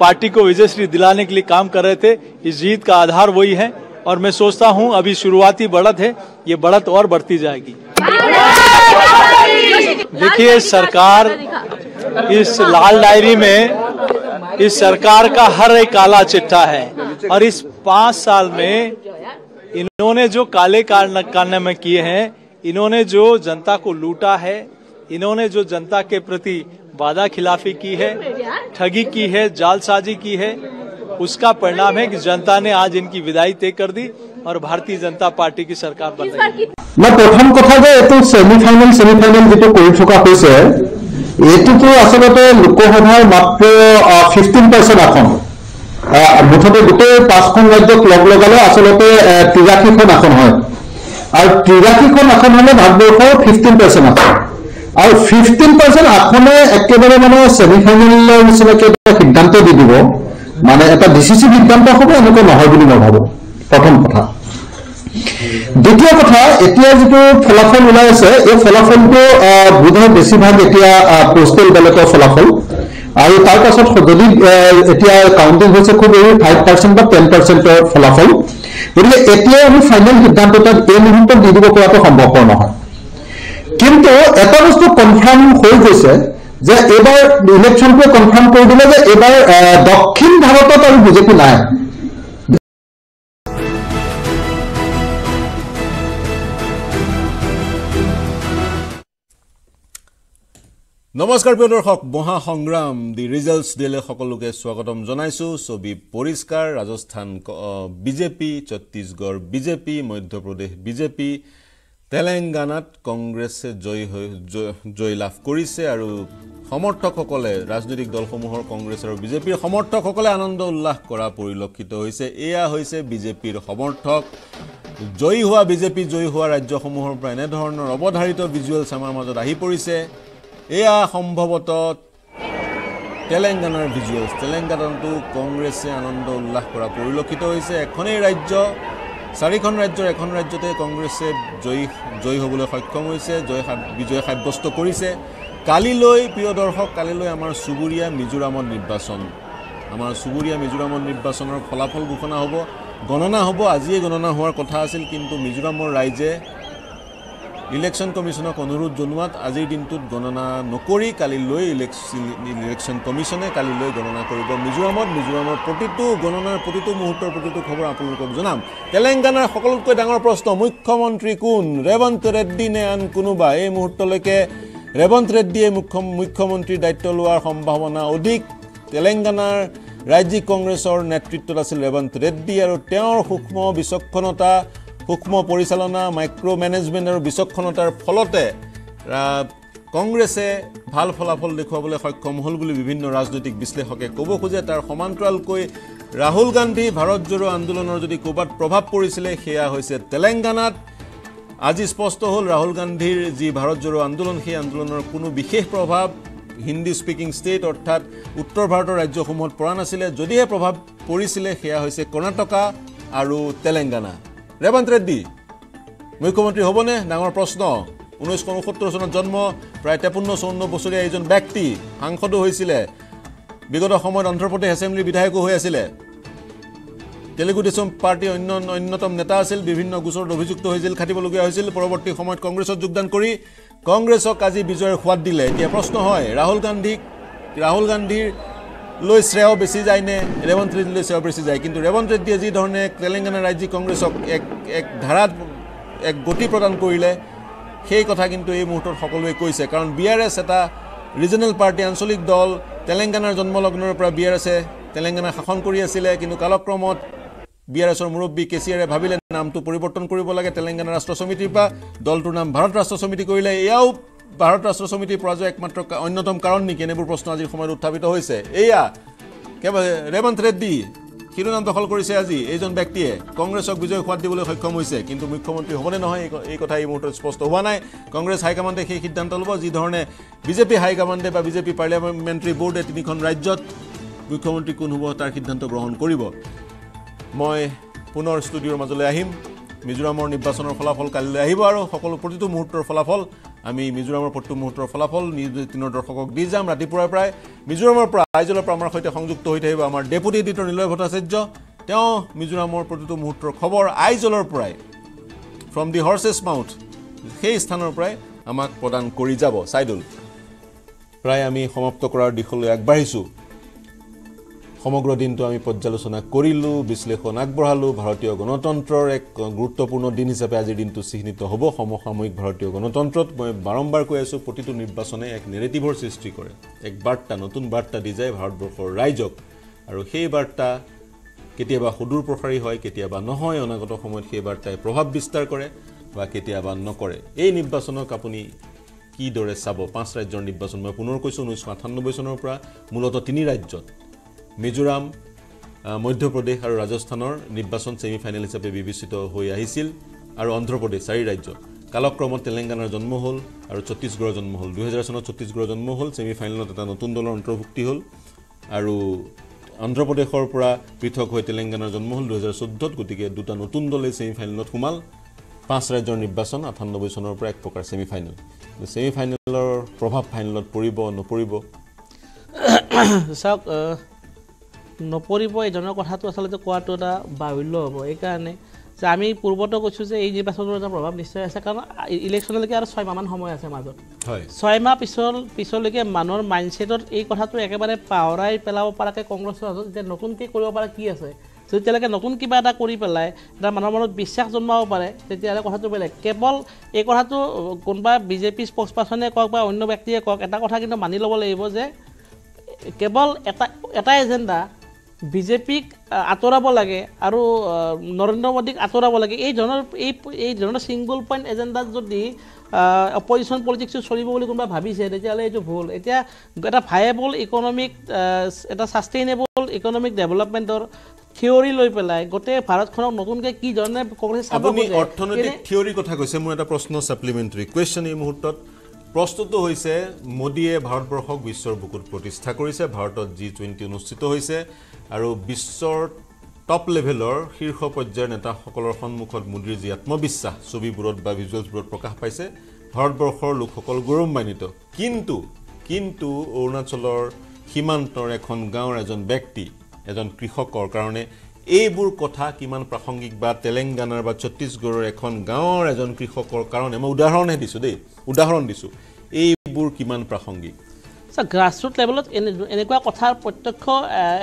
पार्टी को विजयश्री दिलाने के लिए काम कर रहे थे। इस जीत का आधार वही है, और मैं सोचता हूँ अभी शुरुआती बढ़त है, ये बढ़त और बढ़ती जाएगी। देखिए, सरकार इस लाल डायरी में, इस सरकार का हर एक काला चिट्ठा है, और इस पाँच साल में इन्होंने जो काले कारन- कारनामे किए हैं इन्होंने जो जनता को लूटा है इन्होंने जो जनता के प्रति वादा खिलाफी की है ठगी की है जालसाजी की है उसका परिणाम है कि जनता ने आज इनकी विदाई तय कर दी और भारतीय जनता पार्टी की सरकार बन रही है মই প্ৰথম কথা যে এইটো ছেমি ফাইনেল ছেমি ফাইনেল যিটো কৰি থকা হৈছে এইটোতো আচলতে লোকসভাৰ মাত্ৰ ফিফটিন পাৰ্চেণ্ট আসন আহ, মুঠতে গোটেই পাঁচখন ৰাজ্যক লগ লগালে আচলতে তিৰাশীখন আসন হয়। আৰু তিৰাশীখন আসন হ'লে ভাৰতবৰ্ষৰ ফিফটিন পাৰ্চেণ্ট আসন। আৰু ফিফটিন পাৰ্চেণ্ট আসনে একেবাৰে মানে ছেমি ফাইনেলৰ নিচিনাকে এটা সিদ্ধান্ত দি দিব। মানে এটা ডিচিচিভ সিদ্ধান্ত হ'ব এনেকুৱা নহয় বুলি মই ভাবোঁ। প্ৰথম কথা। দ্বিতীয় কথা এতিয়া যিটো ফলাফল ওলাই আছে এই ফলাফলটো বোধহয় বেছিভাগ এতিয়া পোষ্টেল বেলেটৰ ফলাফল। আৰু তাৰ পাছত যদি এতিয়া কাউণ্টিং হৈছে খুব এই ফাইভ পাৰ্চেণ্ট বা টেন পাৰ্চেণ্টৰ ফলাফল। গতিকে এতিয়াই আমি ফাইনেল সিদ্ধান্ত এটা এই মুহূৰ্তত দি দিব পৰাটো সম্ভৱপৰ নহয়। কিন্তু এটা বস্তু কনফাৰ্ম হৈ গৈছে যে এইবাৰ ইলেকশ্যনটোৱে কনফাৰ্ম কৰি দিলে যে এইবাৰ দক্ষিণ ভাৰতত আৰু বিজেপি নাই। নমস্কাৰ প্ৰিয় দৰ্শক মহাসংগ্ৰাম দি ৰিজাল্টছ দিলে সকলোকে স্বাগতম জনাইছোঁ। ছবি পৰিষ্কাৰ Rajasthan BJP Chhattisgarh BJP Madhya Pradesh BJP তেলেংগানাত কংগ্ৰেছে জয়ী হৈ জয়- জয় লাভ কৰিছে আৰু সমৰ্থকসকলে ৰাজনৈতিক দলসমূহৰ কংগ্ৰেছ আৰু বিজেপিৰ সমৰ্থকসকলে আনন্দ উল্লাস কৰা পৰিলক্ষিত হৈছে। এয়া হৈছে বিজেপিৰ সমৰ্থক। জয়ী হোৱা বিজেপি জয়ী হোৱা ৰাজ্যসমূহৰ পৰা এনেধৰণৰ অৱধাৰিত ভিজুৱেলছ আমাৰ মাজত আহি পৰিছে। এয়া সম্ভৱতঃ তেলেংগানাৰ ভিজুৱেলছ তেলেংগানাতো কংগ্ৰেছে আনন্দ উল্লাস কৰা পৰিলক্ষিত হৈছে। এখনেই ৰাজ্য চাৰিখন ৰাজ্যৰ এখন ৰাজ্যতে কংগ্ৰেছে জয়ী জয়ী হ'বলৈ সক্ষম হৈছে জয় বিজয় সাব্যস্ত কৰিছে। কালিলৈ প্ৰিয় দৰ্শক কালিলৈ আমাৰ চুবুৰীয়া মিজোৰামত নিৰ্বাচন। আমাৰ চুবুৰীয়া মিজোৰামত নিৰ্বাচনৰ ফলাফল ঘোষণা হ'ব গণনা হ'ব। আজিয়ে গণনা হোৱাৰ কথা আছিল কিন্তু মিজোৰামৰ ৰাইজে ইলেকশ্যন কমিশ্যনক অনুৰোধ জনোৱাত আজিৰ দিনটোত গণনা নকৰি কালিলৈ ইলেকশ্যন কমিশ্যনে কালিলৈ গণনা কৰিব। মিজোৰামত মিজোৰামৰ প্ৰতিটো গণনাৰ প্ৰতিটো মুহূৰ্তৰ প্ৰতিটো খবৰ আপোনালোকক জনাম। তেলেংগানাৰ সকলোতকৈ ডাঙৰ প্ৰশ্ন মুখ্যমন্ত্ৰী কোন? ৰেৱন্ত ৰেড্ডী নে আন কোনোবা? এই মুহূৰ্তলৈকে ৰেৱন্ত ৰেড্ডীয়ে মুখ্য মুখ্যমন্ত্ৰীৰ দায়িত্ব লোৱাৰ সম্ভাৱনা অধিক। তেলেংগানাৰ ৰাজ্যিক কংগ্ৰেছৰ নেতৃত্বত আছিল ৰেৱন্ত ৰেড্ডী আৰু তেওঁৰ সূক্ষ্ম বিচক্ষণতা সূক্ষ্ম পৰিচালনা মাইক্ৰ' মেনেজমেণ্ট আৰু বিচক্ষণতাৰ ফলতে কংগ্ৰেছে ভাল ফলাফল দেখুৱাবলৈ সক্ষম হ'ল বুলি বিভিন্ন ৰাজনৈতিক বিশ্লেষকে ক'ব খোজে। তাৰ সমান্তৰালকৈ ৰাহুল গান্ধী ভাৰত জোড়ো আন্দোলনৰ যদি ক'ৰবাত প্ৰভাৱ পৰিছিলে সেয়া হৈছে তেলেংগানাত। আজি স্পষ্ট হ'ল ৰাহুল গান্ধীৰ যি ভাৰত জোড়ো আন্দোলন সেই আন্দোলনৰ কোনো বিশেষ প্ৰভাৱ হিন্দী স্পিকিং ষ্টেট অৰ্থাৎ উত্তৰ ভাৰতৰ ৰাজ্যসমূহত পৰা নাছিলে। যদিহে প্ৰভাৱ পৰিছিলে সেয়া হৈছে কৰ্ণাটকা আৰু তেলেংগানা। ৰেৱন্ত ৰেড্ডী মুখ্যমন্ত্ৰী হ'বনে? ডাঙৰ প্ৰশ্ন। ঊনৈছশ ঊনসত্তৰ চনত জন্ম প্ৰায় তেপন্ন চৌৱন্ন বছৰীয়া এইজন ব্যক্তি সাংসদো হৈছিলে। বিগত সময়ত অন্ধ্ৰপ্ৰদেশ এছেম্বলিৰ বিধায়কো হৈ আছিলে। তেলেগু দেশম পাৰ্টীৰ অন্য অন্যতম নেতা আছিল বিভিন্ন গোচৰত অভিযুক্ত হৈ জেল খাটিবলগীয়া হৈছিল। পৰৱৰ্তী সময়ত কংগ্ৰেছত যোগদান কৰি কংগ্ৰেছক আজি বিজয়ৰ সোৱাদ দিলে। এতিয়া প্ৰশ্ন হয় ৰাহুল গান্ধীক ৰাহুল গান্ধীৰ লৈ শ্ৰেয় বেছি যায়নে ৰেৱন্ত ৰেড্ডীলৈ শ্ৰেয় বেছি যায়। কিন্তু ৰেৱন্ত ৰেড্ডীয়ে যিধৰণে তেলেংগানা ৰাজ্যিক কংগ্ৰেছক এক এক ধাৰাত এক গতি প্ৰদান কৰিলে সেই কথা কিন্তু এই মুহূৰ্তত সকলোৱে কৈছে। কাৰণ বি আৰ এছ এটা ৰিজনেল পাৰ্টী আঞ্চলিক দল তেলেংগানাৰ জন্মলগ্নৰ পৰা বি আৰ এছে তেলেংগানা শাসন কৰি আছিলে। কিন্তু কালক্ৰমত বি আৰ এছৰ মুৰব্বী কে চি আৰে ভাবিলে নামটো পৰিৱৰ্তন কৰিব লাগে তেলেংগানা ৰাষ্ট্ৰ সমিতিৰ পৰা। দলটোৰ নাম ভাৰত ৰাষ্ট্ৰ সমিতি কৰিলে। এয়াও ভাৰত ৰাষ্ট্ৰ সমিতিৰ পৰাজয় একমাত্ৰ অন্যতম কাৰণ নেকি? এনেবোৰ প্ৰশ্ন আজিৰ সময়ত উত্থাপিত হৈছে। এয়া ৰেৱন্ত ৰেড্ডী শিৰোনাম দখল কৰিছে আজি। এইজন ব্যক্তিয়ে কংগ্ৰেছক বিজয় সোৱাদ দিবলৈ সক্ষম হৈছে। কিন্তু মুখ্যমন্ত্ৰী হ'বনে নহয় এই কথা এই মুহূৰ্তত স্পষ্ট হোৱা নাই। কংগ্ৰেছ হাইকমাণ্ডে সেই সিদ্ধান্ত ল'ব। যিধৰণে বিজেপি হাইকমাণ্ডে বা বিজেপি পাৰ্লিয়ামেণ্টাৰী বোৰ্ডে তিনিখন ৰাজ্যত মুখ্যমন্ত্ৰী কোন হ'ব তাৰ সিদ্ধান্ত গ্ৰহণ কৰিব। মই পুনৰ ষ্টুডিঅ'ৰ মাজলৈ আহিম। মিজোৰামৰ নিৰ্বাচনৰ ফলাফল কালিলৈ আহিব আৰু সকলো প্ৰতিটো মুহূৰ্তৰ ফলাফল আমি মিজোৰামৰ প্ৰতিটো মুহূৰ্তৰ ফলাফল এইটিনৰ দৰ্শকক দি যাম। ৰাতিপুৱাৰ পৰাই মিজোৰামৰ পৰা আইজলৰ পৰা আমাৰ সৈতে সংযুক্ত হৈ থাকিব আমাৰ ডেপুটি এডিটৰ নিলয় ভট্টাচাৰ্য। তেওঁ মিজোৰামৰ প্ৰতিটো মুহূৰ্তৰ খবৰ আইজলৰ পৰাই ফ্ৰম দি হৰ্চেছ মাউথ সেই স্থানৰ পৰাই আমাক প্ৰদান কৰি যাব। চাইদুল প্ৰায় আমি সমাপ্ত কৰাৰ দিশলৈ আগবাঢ়িছোঁ। সমগ্ৰ দিনটো আমি পৰ্যালোচনা কৰিলোঁ বিশ্লেষণ আগবঢ়ালোঁ। ভাৰতীয় গণতন্ত্ৰৰ এক গুৰুত্বপূৰ্ণ দিন হিচাপে আজিৰ দিনটো চিহ্নিত হ'ব। সমসাময়িক ভাৰতীয় গণতন্ত্ৰত মই বাৰম্বাৰ কৈ আছোঁ প্ৰতিটো নিৰ্বাচনে এক নেৰেটিভৰ সৃষ্টি কৰে। এক বাৰ্তা নতুন বাৰ্তা দি যায় ভাৰতবৰ্ষৰ ৰাইজক। আৰু সেই বাৰ্তা কেতিয়াবা সুদূৰ প্ৰসাৰী হয় কেতিয়াবা নহয়। অনাগত সময়ত সেই বাৰ্তাই প্ৰভাৱ বিস্তাৰ কৰে বা কেতিয়াবা নকৰে। এই নিৰ্বাচনক আপুনি কিদৰে চাব? পাঁচ ৰাজ্যৰ নিৰ্বাচন মই পুনৰ কৈছোঁ ঊনৈছশ আঠান্নব্বৈ চনৰ পৰা। মূলতঃ তিনি ৰাজ্যত। মিজোৰাম মধ্যপ্ৰদেশ আৰু ৰাজস্থানৰ নিৰ্বাচন ছেমি ফাইনেল হিচাপে বিবেচিত হৈ আহিছিল আৰু অন্ধ্ৰপ্ৰদেশ চাৰি ৰাজ্য কালক্ৰমত তেলেংগানাৰ জন্ম হ'ল আৰু ছত্তীশগড়ৰ জন্ম হ'ল। দুহেজাৰ চনত ছত্তীশগড়ৰ জন্ম হ'ল ছেমি ফাইনেলত এটা নতুন দলৰ অন্তৰ্ভুক্তি হ'ল। আৰু অন্ধ্ৰপ্ৰদেশৰ পৰা পৃথক হৈ তেলেংগানাৰ জন্ম হ'ল দুহেজাৰ চৈধ্যত গতিকে দুটা নতুন দলে ছেমি ফাইনেলত সোমাল। পাঁচ ৰাজ্যৰ নিৰ্বাচন আঠান্নব্বৈ চনৰ পৰা এক প্ৰকাৰ ছেমি ফাইনেল ছেমি ফাইনেলৰ প্ৰভাৱ ফাইনেলত পৰিব নপৰিব? চাওক নপৰিব এইজনৰ কথাটো আচলতে কোৱাটো এটা বাহুল্য হ'ব। এইকাৰণে যে আমি পূৰ্বতো কৈছোঁ যে এই নিৰ্বাচনৰ এটা প্ৰভাৱ নিশ্চয় আছে কাৰণ ইলেকশ্যনলৈকে আৰু ছয়মাহমান সময় আছে মাজত। হয়। ছয়মাহ পিছৰ পিছলৈকে মানুহৰ মাইণ্ডছেটত এই কথাটো একেবাৰে পাহৰাই পেলাব পৰাকৈ কংগ্ৰেছৰ হাতত যে নতুনকৈ কৰিব পৰা কি আছে যদি তেওঁলোকে নতুন কিবা এটা কৰি পেলাই এটা মানুহৰ মনত বিশ্বাস জন্মাব পাৰে তেতিয়াহ'লে কথাটো বেলেগ। কেৱল এই কথাটো কোনোবা বিজেপি স্পক্স পাৰ্চনে কওক বা অন্য ব্যক্তিয়ে কওক এটা কথা কিন্তু মানি ল'ব লাগিব যে কেৱল এটা এটা এজেণ্ডা বিজেপিক আঁতৰাব লাগে আৰু নৰেন্দ্ৰ মোদীক আঁতৰাব লাগে। এই ধৰণৰ এই এই ধৰণৰ ছিংগল পইণ্ট এজেণ্ডাত যদি অপজিশ্যন পলিটিক্সটো চলিব বুলি কোনোবা ভাবিছে তেতিয়াহ'লে এইটো ভুল। এতিয়া এটা ভায়েবল ইকনমিক এটা ছাষ্টেইনেবল ইকনমিক ডেভেলপমেণ্টৰ থিয়ৰী লৈ পেলাই গোটেই ভাৰতখনক নতুনকৈ কি ধৰণে কংগ্ৰেছে আপুনি অৰ্থনৈতিক থিয়ৰীৰ কথা কৈছে মোৰ এটা প্ৰশ্ন ছাপ্লিমেণ্টাৰী কুৱেশ্যন এই মুহূৰ্তত প্ৰশ্নটো হৈছে মোদীয়ে ভাৰতবৰ্ষক বিশ্বৰ বুকুত প্ৰতিষ্ঠা কৰিছে ভাৰতত জি টুৱেণ্টি অনুষ্ঠিত হৈছে। আৰু বিশ্বৰ টপ লেভেলৰ শীৰ্ষ পৰ্যায়ৰ নেতাসকলৰ সন্মুখত মোদীৰ যি আত্মবিশ্বাস ছবিবোৰত বা ভিজুৱেলছবোৰত প্ৰকাশ পাইছে ভাৰতবৰ্ষৰ লোকসকল গৌৰৱান্বিত। কিন্তু কিন্তু অৰুণাচলৰ সীমান্তৰ এখন গাঁৱৰ এজন ব্যক্তি এজন কৃষকৰ কাৰণে এইবোৰ কথা কিমান প্ৰাসংগিক বা তেলেংগানাৰ বা ছত্তীশগড়ৰ এখন গাঁৱৰ এজন কৃষকৰ কাৰণে মই উদাহৰণহে দিছোঁ দেই উদাহৰণ দিছোঁ। এইবোৰ কিমান প্ৰাসংগিক? গ্ৰাছৰুট লেভেলত এনে এনেকুৱা কথাৰ প্ৰত্যক্ষ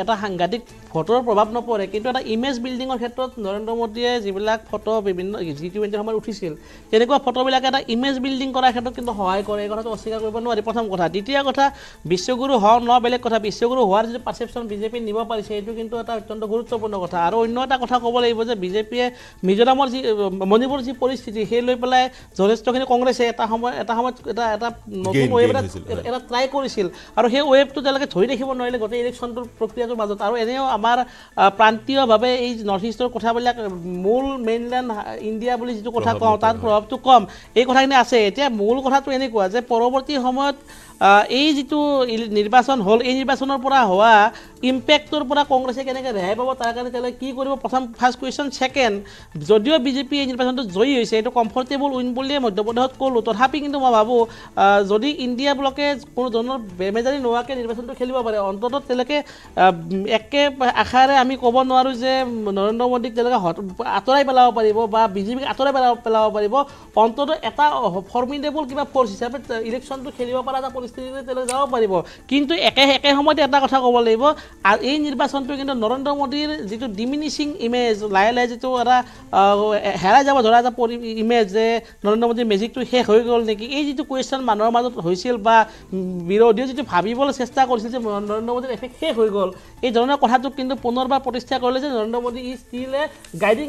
এটা সাংঘাতিক ভোটৰ প্ৰভাৱ নপৰে কিন্তু এটা ইমেজ বিল্ডিঙৰ ক্ষেত্ৰত নৰেন্দ্ৰ মোদীয়ে যিবিলাক ফটো বিভিন্ন জি টুৱেণ্টিৰ সময়ত উঠিছিল তেনেকুৱা ফটোবিলাকে এটা ইমেজ বিল্ডিং কৰাৰ ক্ষেত্ৰত কিন্তু সহায় কৰে এই কথাটো অস্বীকাৰ কৰিব নোৱাৰি। প্ৰথম কথা। দ্বিতীয় কথা বিশ্বগুৰু হওক ন বেলেগ কথা। বিশ্বগুৰু হোৱাৰ যিটো পাৰ্চেপশ্যন বিজেপি নিব পাৰিছে এইটো কিন্তু এটা অত্যন্ত গুৰুত্বপূৰ্ণ কথা। আৰু অন্য এটা কথা ক'ব লাগিব যে বিজেপিয়ে মিজোৰামৰ যি মণিপুৰৰ যি পৰিস্থিতি সেই লৈ পেলাই যথেষ্টখিনি কংগ্ৰেছে এটা সময়ত এটা সময়ত এটা এটা নতুন gain এটা। এটা ট্ৰাই কৰিছিল। আৰু সেই ৱেভটো তেওঁলোকে ধৰি ৰাখিব নোৱাৰিলে গোটেই ইলেকশ্যনটোৰ প্ৰক্ৰিয়াটোৰ মাজত। আৰু এনেও আমাৰ প্ৰান্তীয়ভাৱে এই নৰ্থ ইষ্টৰ কথাবিলাক মূল মেইনলেণ্ড ইণ্ডিয়া বুলি যিটো কথা কওঁ নপৰে, প্ৰভাৱটো কম। এই কথাখিনি আছে। এতিয়া মূল কথাটো এনেকুৱা যে পৰৱৰ্তী সময়ত এই যিটো নিৰ্বাচন হ'ল এই নিৰ্বাচনৰ পৰা হোৱা ইম্পেক্টৰ পৰা কংগ্ৰেছে কেনেকৈ ৰেহাই পাব তাৰ কাৰণে তেওঁলোকে কি কৰিব? প্ৰথম ফাৰ্ষ্ট কুৱেশ্যন ছেকেণ্ড যদিও বিজেপি এই নিৰ্বাচনটো জয়ী হৈছে এইটো কমফৰ্টেবল উইন বুলিয়ে মধ্যপ্ৰদেশত ক'লোঁ। তথাপি কিন্তু মই ভাবোঁ যদি ইণ্ডিয়া ব্লকে কোনো ধৰণৰ বেমেজাৰি নোহোৱাকৈ নিৰ্বাচনটো খেলিব পাৰে অন্ততঃ তেওঁলোকে একে আশাৰে আমি ক'ব নোৱাৰোঁ যে নৰেন্দ্ৰ মোদীক তেওঁলোকে আঁতৰাই পেলাব পাৰিব বা বিজেপিক আঁতৰাই পেলাব পেলাব পাৰিব। অন্ততঃ এটা ফৰ্মিডেবল কিবা ফ'ৰ্চ হিচাপে ইলেকশ্যনটো খেলিব পৰা এটা পৰিস্থিতিলৈ তেওঁলোকে যাব পাৰিব। কিন্তু একে একে সময়তে এটা কথা ক'ব লাগিব আৰু এই নিৰ্বাচনটো কিন্তু নৰেন্দ্ৰ মোদীৰ যিটো ডিমিনিচিং ইমেজ লাহে লাহে যিটো এটা হেৰাই যাব ধৰা এটা পৰি ইমেজ যে নৰেন্দ্ৰ মোদীৰ মেজিকটো শেষ হৈ গ'ল নেকি এই যিটো কুৱেশ্যন মানুহৰ মাজত হৈছিল বা বিৰোধীয়ে যিটো ভাবিবলৈ চেষ্টা কৰিছিল যে নৰেন্দ্ৰ মোদীৰ এফেক্ট শেষ হৈ গ'ল এই ধৰণৰ কথাটোক কিন্তু পুনৰবাৰ প্ৰতিষ্ঠা কৰিলে যে Narendra Modi is still a guiding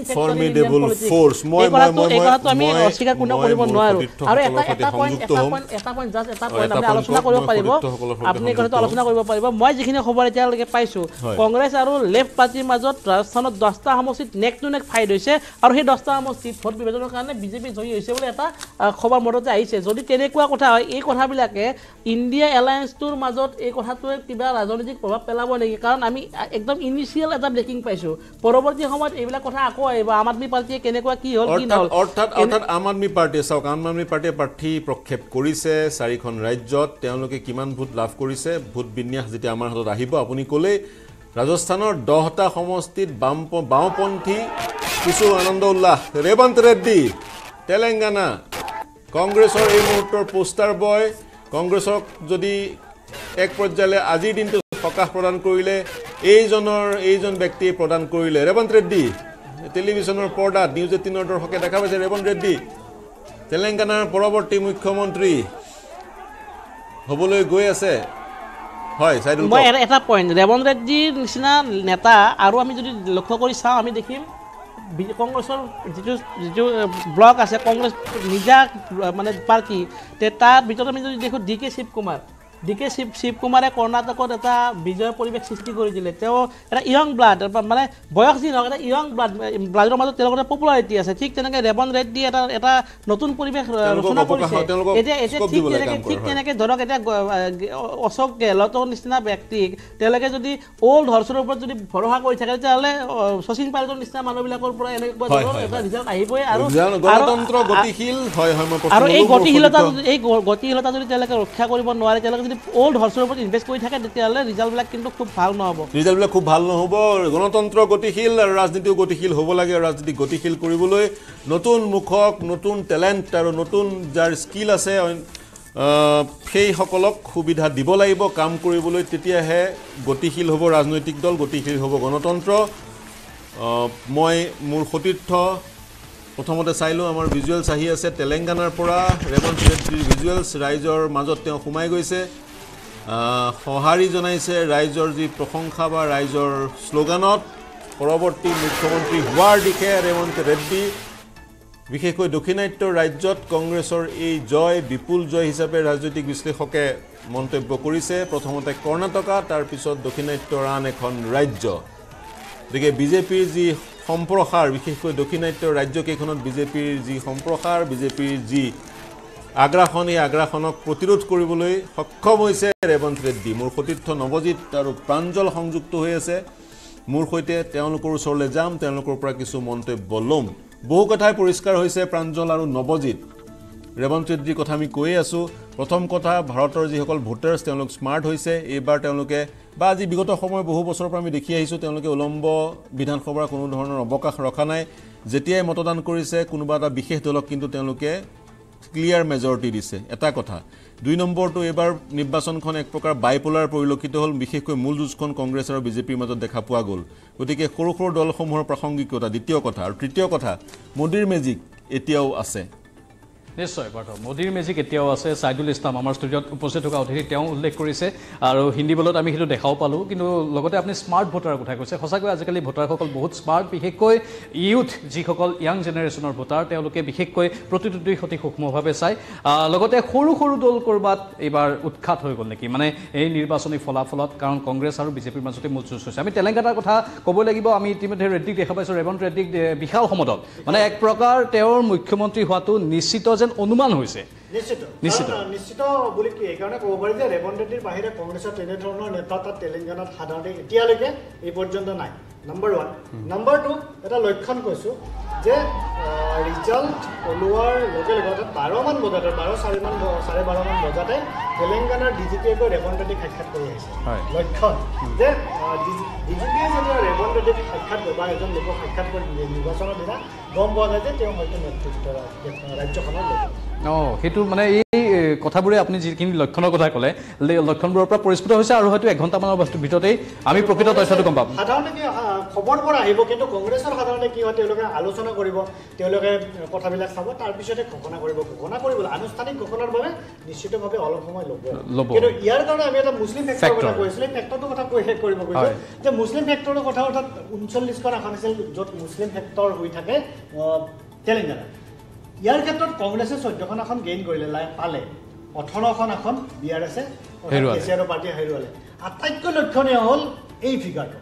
আমি অস্বীকাৰ কোনেও মই কৰিব নোৱাৰোঁ। আৰু এটা পইণ্ট এটা। পইণ্ট এটা পইণ্ট জাষ্ট এটা পইণ্ট আপুনি point আলোচনা কৰিব পাৰিব। আপুনি কথাটো আলোচনা কৰিব পাৰিব। মই যিখিনি খবৰ এতিয়ালৈকে পাইছোঁ। কংগ্ৰেছ আৰু লেফ্ট পাৰ্টিৰ মাজত ৰাজস্থানত দহটা সমষ্টিত নেক টু নেক ফাইট হৈছে আৰু সেই দহটা সমষ্টিত ভোট বিভাজনৰ কাৰণে বিজেপি জয়ী হৈছে বুলি এটা খবৰ মদতে আহিছে। যদি তেনেকুৱা কথা হয় এই কথাবিলাকে ইণ্ডিয়া এলায়েন্সটোৰ মাজত এই কথাটোৱে কিবা ৰাজনৈতিক প্ৰভাৱ পেলাব নেকি? কাৰণ আমি একদম ইনিচিয়েল এটা ব্ৰেকিং পাইছোঁ। পৰৱৰ্তী সময়ত এইবিলাক কথা আকৌ আহিব। আম আদমি পাৰ্টীয়ে কেনেকুৱা কি হ'ল কি নহ'ল? অৰ্থাৎ অৰ্থাৎ আম আদমি পাৰ্টীয়ে চাওক আম আদমি পাৰ্টীয়ে প্ৰাৰ্থী প্ৰক্ষেপ কৰিছে চাৰিখন ৰাজ্যত। তেওঁলোকে কিমান ভোট লাভ কৰিছে ভোট বিন্যাস যেতিয়া আমাৰ হাতত আহিব আপুনি ক'লেই ৰাজস্থানৰ দহটা সমষ্টিত বাম বাওঁপন্থী কিছু আনন্দ উল্লাস ৰেৱন্ত ৰেড্ডী তেলেংগানা কংগ্ৰেছৰ এই মুহূৰ্তৰ পোষ্টাৰ বয় কংগ্ৰেছক যদি এক পৰ্যায়লৈ আজিৰ দিনটো সকাহ প্ৰদান কৰিলে এইজনৰ এইজন ব্যক্তিয়ে প্ৰদান কৰিলে। ৰেৱন্ত ৰেড্ডী টেলিভিশ্যনৰ পৰ্দাত নিউজ এইটিনৰ দৰ্শকে দেখা পাইছে ৰেৱন্ত ৰেড্ডী। তেলেংগানাৰ পৰৱৰ্তী মুখ্যমন্ত্ৰী হ'বলৈ গৈ আছে হয় চাইদুল মই। এটা- পইণ্ট ৰেৱন্ত ৰেড্ডিৰ নিচিনা নেতা আৰু আমি যদি লক্ষ্য কৰি চাওঁ আমি দেখিম কংগ্ৰেছৰ যিটো যিটো ব্লক আছে কংগ্ৰেছ নিজা মানে পাৰ্টি তে তাৰ ভিতৰত আমি যদি দেখোঁ D K Shiva Kumar D K Shiva শিৱকুমাৰে কৰ্ণাটকত এটা বিজয় পৰিৱেশ সৃষ্টি কৰি দিলে তেওঁ এটা য়ং ব্লাড মানে বয়স যি নহওক এটা য়ং ব্লাড ব্লাডৰ মাজত তেওঁলোকৰ এটা পপুলাৰিটি আছে। ঠিক তেনেকৈ ৰেৱন্ত ৰেড্ডি এটা এটা নতুন পৰিৱেশ ৰচনা কৰিছে। এতিয়া এতিয়া ঠিক তেনেকৈ ঠিক। তেনেকৈ ধৰক এতিয়া অশোক গেহলটৰ নিচিনা ব্যক্তিক তেওঁলোকে যদি অল্ড হৰ্চৰ ওপৰত যদি ভৰসা কৰি থাকে তেতিয়াহ'লে শচীন পাইলটৰ নিচিনা মানুহবিলাকৰ পৰা এনেকুৱা ধৰণৰ এটা। ৰিজাল্ট আহিবই আৰু এই গতিশীলতা এই গতিশীলতা যদি তেওঁলোকে ৰক্ষা কৰিব নোৱাৰে তেওঁলোকে যদি অল্ড হৰ্চৰ ওপৰত ইনভেষ্ট কৰি থাকে তেতিয়াহ'লে ৰিজাল্টবিলাক কিন্তু খুব ভাল নহ'ব। ৰিজাল্টবিলাক খুব ভাল নহ'ব। গণতন্ত্ৰ গতিশীল আৰু ৰাজনীতিও গতিশীল হ'ব লাগে। ৰাজনীতি গতিশীল কৰিবলৈ নতুন মুখক নতুন টেলেণ্ট আৰু নতুন যাৰ স্কিল আছে সেইসকলক সুবিধা দিব লাগিব কাম কৰিবলৈ। তেতিয়াহে গতিশীল হ'ব ৰাজনৈতিক দল গতিশীল হ'ব গণতন্ত্ৰ। মই মোৰ সতীৰ্থ প্ৰথমতে চাই লওঁ আমাৰ ভিজুৱেলছ আহি আছে। তেলেংগানাৰ পৰা ৰেৱন্ত ৰেড্ডিৰ ভিজুৱেলছ ৰাইজৰ মাজত তেওঁ সোমাই গৈছে। সঁহাৰি জনাইছে ৰাইজৰ যি প্ৰশংসা বা ৰাইজৰ শ্লোগানত। পৰৱৰ্তী মুখ্যমন্ত্ৰী হোৱাৰ দিশে ৰেৱন্ত ৰেড্ডি বিশেষকৈ দক্ষিণাত্য ৰাজ্যত কংগ্ৰেছৰ এই জয় বিপুল জয় হিচাপে ৰাজনৈতিক বিশ্লেষকে মন্তব্য কৰিছে। প্ৰথমতে কৰ্ণাটকা তাৰপিছত দক্ষিণাত্যৰ আন এখন ৰাজ্য। গতিকে বিজেপিৰ যি সম্প্ৰসাৰ বিশেষকৈ দক্ষিণাত্য ৰাজ্যকেইখনত বিজেপিৰ যি সম্প্ৰসাৰ বিজেপিৰ যি আগ্ৰাসন এই আগ্ৰাসনক প্ৰতিৰোধ কৰিবলৈ সক্ষম হৈছে ৰেৱন্ত ৰেড্ডি। মোৰ সতীৰ্থ নৱজিত আৰু প্ৰাঞ্জল সংযুক্ত হৈ আছে। মোৰ সৈতে তেওঁলোকৰ ওচৰলৈ যাম তেওঁলোকৰ পৰা কিছু মন্তব্য ল'ম। বহু কথাই পৰিষ্কাৰ হৈছে প্ৰাঞ্জল আৰু নৱজিত ৰেৱন্ত ৰেড্ডিৰ কথা আমি কৈয়ে আছোঁ। প্ৰথম কথা ভাৰতৰ যিসকল ভোটাৰ্ছ তেওঁলোক স্মাৰ্ট হৈছে। এইবাৰ তেওঁলোকে বা আজি বিগত সময় বহু বছৰৰ পৰা আমি দেখি আহিছোঁ তেওঁলোকে উলম্ব বিধানসভাৰ কোনো ধৰণৰ অৱকাশ ৰখা নাই। যেতিয়াই মতদান কৰিছে কোনোবা এটা বিশেষ দলক কিন্তু তেওঁলোকে ক্লিয়াৰ মেজৰিটি দিছে। এটা কথা। দুই নম্বৰটো এইবাৰ নিৰ্বাচনখন এক প্ৰকাৰ বাইপলাৰ পৰিলক্ষিত হ'ল। বিশেষকৈ মূল যুঁজখন কংগ্ৰেছ আৰু বিজেপিৰ মাজত দেখা পোৱা গ'ল। গতিকে সৰু সৰু দলসমূহৰ প্ৰাসংগিকতা দ্বিতীয় কথা। আৰু তৃতীয় কথা মোদীৰ মেজিক এতিয়াও আছে। নিশ্চয় পাৰ্থ মোদীৰ মেজিক এতিয়াও আছে ছাইদুল ইছলাম আমাৰ ষ্টুডিঅ'ত উপস্থিত থকা অতিথি তেওঁ উল্লেখ কৰিছে। আৰু হিন্দী বলত আমি সেইটো দেখাও পালোঁ। কিন্তু লগতে আপুনি স্মাৰ্ট ভোটাৰৰ কথা কৈছে। সঁচাকৈ আজিকালি ভোটাৰসকল বহুত স্মাৰ্ট বিশেষকৈ ইউথ যিসকল য়াং জেনেৰেশ্যনৰ ভোটাৰ তেওঁলোকে বিশেষকৈ প্ৰতিটোতেই সতি সূক্ষ্মভাৱে চায়। লগতে সৰু সৰু দল ক'ৰবাত এইবাৰ উৎখাত হৈ গ'ল নেকি? মানে এই নিৰ্বাচনী ফলাফলত কাৰণ কংগ্ৰেছ আৰু বিজেপিৰ মাজতে মূল যুঁজ হৈছে। আমি তেলেংগানাৰ কথা ক'ব লাগিব। আমি ইতিমধ্যে ৰেড্ডিক দেখা পাইছোঁ ৰেৱন্ত ৰেড্ডিক বিশাল সমদল। মানে এক প্ৰকাৰ তেওঁৰ মুখ্যমন্ত্ৰী হোৱাটো নিশ্চিত যেন অনুমান হৈছে। নিশ্চিত। নিশ্চিত। বুলি কি? এইকাৰণে ক'ব পাৰি যে ৰেৱন্ত ৰেড্ডিৰ বাহিৰে কংগ্ৰেছৰ তেনেধৰণৰ নেতা তাত তেলেংগানাত সাধাৰণতে এতিয়ালৈকে এই পৰ্যন্ত নাই। নম্বৰ ওৱান নম্বৰ টু এটা লক্ষণ কৈছোঁ যে ৰিজাল্ট ওলোৱাৰ লগে লগে অৰ্থাৎ বাৰমান বজাতে বাৰ চাৰিমান চাৰে বাৰমান বজাতে তেলেংগানাৰ ডি জি পিয়ে গৈ ৰেৱন্ত ৰেড্ডিক সাক্ষাৎ কৰি আহিছে। লক্ষণ যে ডি জি পিয়ে যেতিয়া ৰেৱন্ত ৰেড্ডিক সাক্ষাৎ কৰিব বা এজন লোকক সাক্ষাৎ কৰি নিৰ্বাচনৰ দিনা গম পোৱা যায় যে তেওঁ হয়তো নেতৃত্ব ৰাজ্যখনৰ লোক। অঁ সেইটো মানে এই কথাবোৰে আপুনি যিখিনি লক্ষণৰ কথা ক'লে লক্ষণবোৰৰ পৰা পৰিস্ফুট হৈছে আৰু হয়তো এঘণ্টামানৰ বস্তুৰ ভিতৰতেই আমি প্ৰকৃত তথ্যটো গম পাম সাধাৰণতে কি খবৰ পৰা আহিব কিন্তু কংগ্ৰেছৰ সাধাৰণতে কি হয় তেওঁলোকে আলোচনা কৰিব তেওঁলোকে কথাবিলাক চাব তাৰপিছতে ঘোষণা কৰিব ঘোষণা কৰিবলৈ আনুষ্ঠানিক ঘোষণাৰ বাবে নিশ্চিতভাৱে অলপ সময় ল'ব ল'ব। কিন্তু ইয়াৰ কাৰণে আমি এটা মুছলিম ফেক্টৰৰ কথা। কৈছিলোঁ ফেক্টৰটোৰ কথা কৈ শেষ কৰিব গৈছোঁ হয়। যে মুছলিম ফেক্টৰৰ কথা অৰ্থাৎ ঊনচল্লিছখন আসন আছিল য'ত মুছলিম ফেক্টৰ হৈ থাকে আহ, তেলেংগানাত ইয়াৰ ক্ষেত্ৰত কংগ্ৰেছে চৈধ্যখন আসন গেইন কৰিলে লাই- পালে। ওঠৰখন আসন বি আৰ এছে। কেচিয়াৰৰ পাৰ্টীয়ে হেৰুৱালে। আটাইতকৈ লক্ষণীয় হ'ল এই ফিগাৰটো।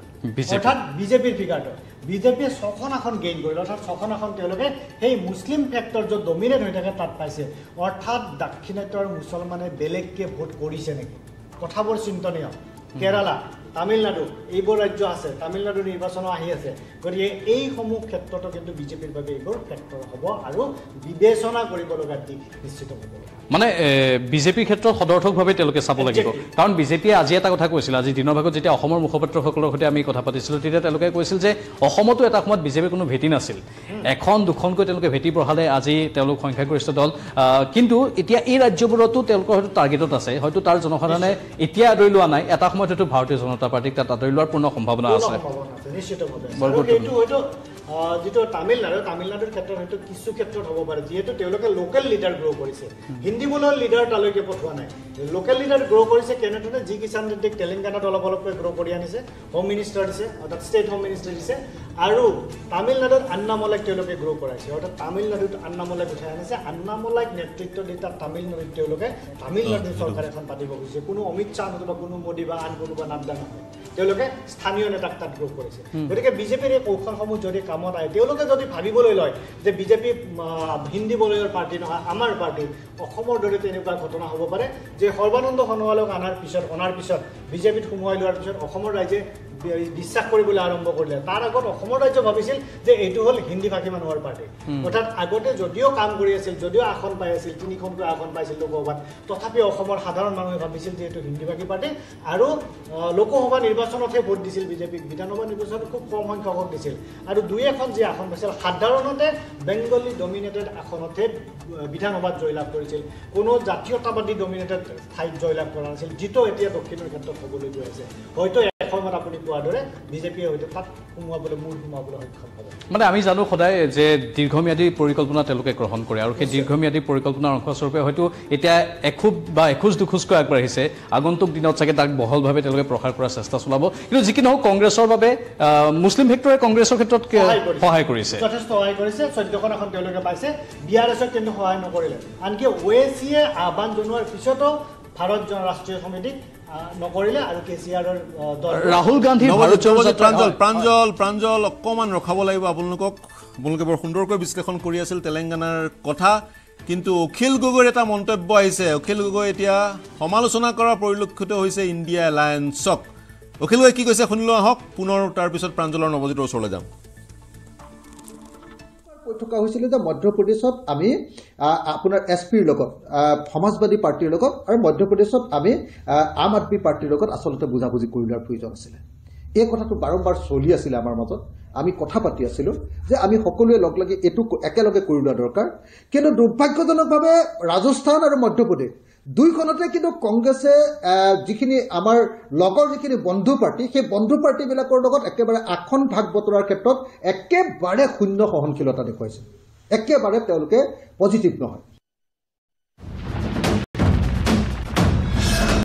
অৰ্থাৎ বিজেপিৰ ফিগাৰটো বিজেপিয়ে ছখন আসন গেইন কৰিলে অৰ্থাৎ ছখন আসন তেওঁলোকে সেই মুছলিম ফেক্টৰ য'ত ডমিনেট হৈ থাকে তাত পাইছে। অৰ্থাৎ দাক্ষিণাত্য আৰু মুছলমানে বেলেগকৈ ভোট কৰিছে নেকি? কথাবোৰ চিন্তনীয়। কেৰালা তামিলনাডু এইবোৰ ৰাজ্য আছে তামিলনাডুৰ নিৰ্বাচনো আহি আছে। গতিকে এইসমূহ ক্ষেত্ৰতো কিন্তু বিজেপিৰ বাবে এইবোৰ ফেক্টৰ হ'ব আৰু বিবেচনা কৰিব লগা দিশ নিশ্চিত হ'ব মানে বিজেপিৰ ক্ষেত্ৰত সদৰ্থকভাৱে তেওঁলোকে চাব লাগিব. কাৰণ বিজেপিয়ে আজি এটা কথা কৈছিল আজি দিনৰ ভাগত যেতিয়া অসমৰ মুখপাত্ৰসকলৰ সৈতে আমি কথা পাতিছিলোঁ তেতিয়া তেওঁলোকে কৈছিল যে অসমতো এটা সময়ত বিজেপিৰ কোনো ভেটি নাছিল। এখন দুখনকৈ তেওঁলোকে ভেটি বঢ়ালে আজি তেওঁলোক সংখ্যাগৰিষ্ঠ দল। কিন্তু এতিয়া এই ৰাজ্যবোৰতো তেওঁলোকৰ হয়তো টাৰ্গেটত আছে হয়তো তাৰ জনসাধাৰণে এতিয়া আদৰি লোৱা নাই এটা সময়ত হয়তো ভাৰতীয় জনতা পাৰ্টীক তাত আদৰি লোৱাৰ পূৰ্ণ সম্ভাৱনা আছে। যিটো তামিলনাডু তামিলনাডুৰ ক্ষেত্ৰত হয়তো কিছু ক্ষেত্ৰত হ'ব পাৰে যিহেতু তেওঁলোকে লোকেল লিডাৰ গ্ৰ' কৰিছে। হিন্দী বোলৰ লিডাৰ তালৈকে পঠোৱা নাই। লোকেল লিডাৰ গ্ৰ' কৰিছে কেনেধৰণে? জি কিষাণ ৰেড্ডিক তেলেংগানাত অলপ অলপকৈ গ্ৰ' কৰি আনিছে হোম মিনিষ্টাৰ দিছে অৰ্থাৎ ষ্টেট হোম মিনিষ্টাৰ দিছে। আৰু তামিলনাডুত আন্নামলাইক তেওঁলোকে গ্ৰ' কৰাইছে। অৰ্থাৎ তামিলনাডুত আন্নামলাইক উঠাই আনিছে। আন্নামলাইক নেতৃত্ব দি তাত তামিলনাডুত তেওঁলোকে তামিলনাডুৰ চৰকাৰ এখন পাতিব খুজিছে। কোনো অমিত শ্বাহ নতুবা কোনো মোদী বা আন কোনোবা নাড্ডা নহয়। তেওঁলোকে স্থানীয় নেতাক তাত গ্ৰ' কৰিছে। গতিকে বিজেপিৰ এই কৌশলসমূহ যদি কামত আহে তেওঁলোকে যদি ভাবিবলৈ লয় যে বিজেপি হিন্দী বলয়ৰ পাৰ্টি নহয় আমাৰ পাৰ্টি অসমৰ দৰে তেনেকুৱা ঘটনা হ'ব পাৰে যে সৰ্বানন্দ সোণোৱালক অনাৰ পিছত অনাৰ পিছত বিজেপিত সোমোৱাই লোৱাৰ পিছত অসমৰ ৰাইজে বিশ্বাস কৰিবলৈ আৰম্ভ কৰিলে। তাৰ আগত অসমৰ ৰাজ্য ভাবিছিল যে এইটো হ'ল হিন্দী ভাষী মানুহৰ পাৰ্টি অৰ্থাৎ আগতে যদিও কাম কৰি আছিল যদিও আসন পাই আছিল তিনিখনকৈ আসন পাইছিল লোকসভাত তথাপি অসমৰ সাধাৰণ মানুহে ভাবিছিল যে এইটো হিন্দী ভাষী পাৰ্টি আৰু লোকসভা নিৰ্বাচনতহে ভোট দিছিল বিজেপিক। বিধানসভা নিৰ্বাচনত খুব কম সংখ্যকক দিছিল। আৰু দুই এখন যি আসন পাইছিল সাধাৰণতে বেংগলী ডমিনেটেড আসনতহে বিধানসভাত জয়লাভ কৰিছিল। কোনো জাতীয়তাবাদী ডমিনেটেড ঠাইত জয়লাভ কৰা নাছিল যিটো এতিয়া দক্ষিণৰ ক্ষেত্ৰত হ'বলৈ গৈ আছে। হয়তো এসময়ত আপুনি কোৱাৰ দৰে বিজেপিয়ে হয়তো তাত সোমোৱাবলৈ মূৰ সোমোৱাবলৈ সক্ষম হ'ব। মানে আমি জানো সদায় যে দীৰ্ঘম্যাদী পৰিকল্পনা তেওঁলোকে গ্ৰহণ কৰে আৰু সেই দীৰ্ঘম্যাদী পৰিকল্পনাৰ অংশস্বৰূপে হয়তো এতিয়া এখোজ বা এখোজ দুখোজকৈ আগবাঢ়িছে। আগন্তুক দিনত চাগে তাক বহলভাৱে তেওঁলোকে প্ৰসাৰ কৰাৰ চেষ্টা চলাব। কিন্তু যি কি নহওক কংগ্ৰেছৰ বাবে মুছলিম ভেক্টৰে কংগ্ৰেছৰ ক্ষেত্ৰত সহায় কৰিছে। যথেষ্ট সহায় কৰিছে। চৈধ্যখন আসন তেওঁলোকে পাইছে। বি আৰ এছক কিন্তু সহায় নকৰিলে। আনকি এ চিয়ে আহ্বান জনোৱাৰ পিছতো ভাৰত ৰাষ্ট্ৰীয় সমিতিক নকৰিলে আৰু কে চি আৰৰ আহ, দল ৰাহুল গান্ধী নৱজিত, ভাৰত জোড়ো নৱজিত, যাত্ৰা- প্ৰাঞ্জল প্ৰাঞ্জল প্ৰাঞ্জল অকণমান ৰখাব লাগিব। আপোনালোকক আপোনালোকে বৰ সুন্দৰকৈ বিশ্লেষণ কৰি আছিল তেলেংগানাৰ কথা। কিন্তু অখিল গগৈৰ এটা মন্তব্য আহিছে। অখিল গগৈ এতিয়া সমালোচনা কৰা পৰিলক্ষিত হৈছে ইণ্ডিয়া এলায়েন্সক। অখিল গগৈ কি কৈছে শুনিলোঁ আহক। পুনৰ তাৰপিছত প্ৰাঞ্জলৰ নৱজিতৰ ওচৰলৈ যাম। কৈ থকা হৈছিলে যে মধ্যপ্ৰদেশত আমি আপোনাৰ এছ পিৰ লগত সমাজবাদী পাৰ্টীৰ লগত আৰু মধ্যপ্ৰদেশত আমি আম আদমী পাৰ্টীৰ লগত আচলতে বুজাবুজি কৰি লোৱাৰ প্ৰয়োজন আছিলে। এই কথাটো বাৰম্বাৰ চলি আছিলে আমাৰ মাজত। আমি কথা পাতি আছিলোঁ যে আমি সকলোৱে লগ লাগি এইটো একেলগে কৰি লোৱা দৰকাৰ। কিন্তু দুৰ্ভাগ্যজনকভাৱে ৰাজস্থান আৰু মধ্যপ্ৰদেশ দুইখনতে কিন্তু কংগ্ৰেছে যিখিনি আমাৰ লগৰ যিখিনি বন্ধু পাৰ্টী সেই বন্ধু পাৰ্টীবিলাকৰ লগত একেবাৰে আসন ভাগ বতৰাৰ ক্ষেত্ৰত একেবাৰে শূন্য সহনশীলতা দেখুৱাইছে। একেবাৰে তেওঁলোকে পজিটিভ নহয়।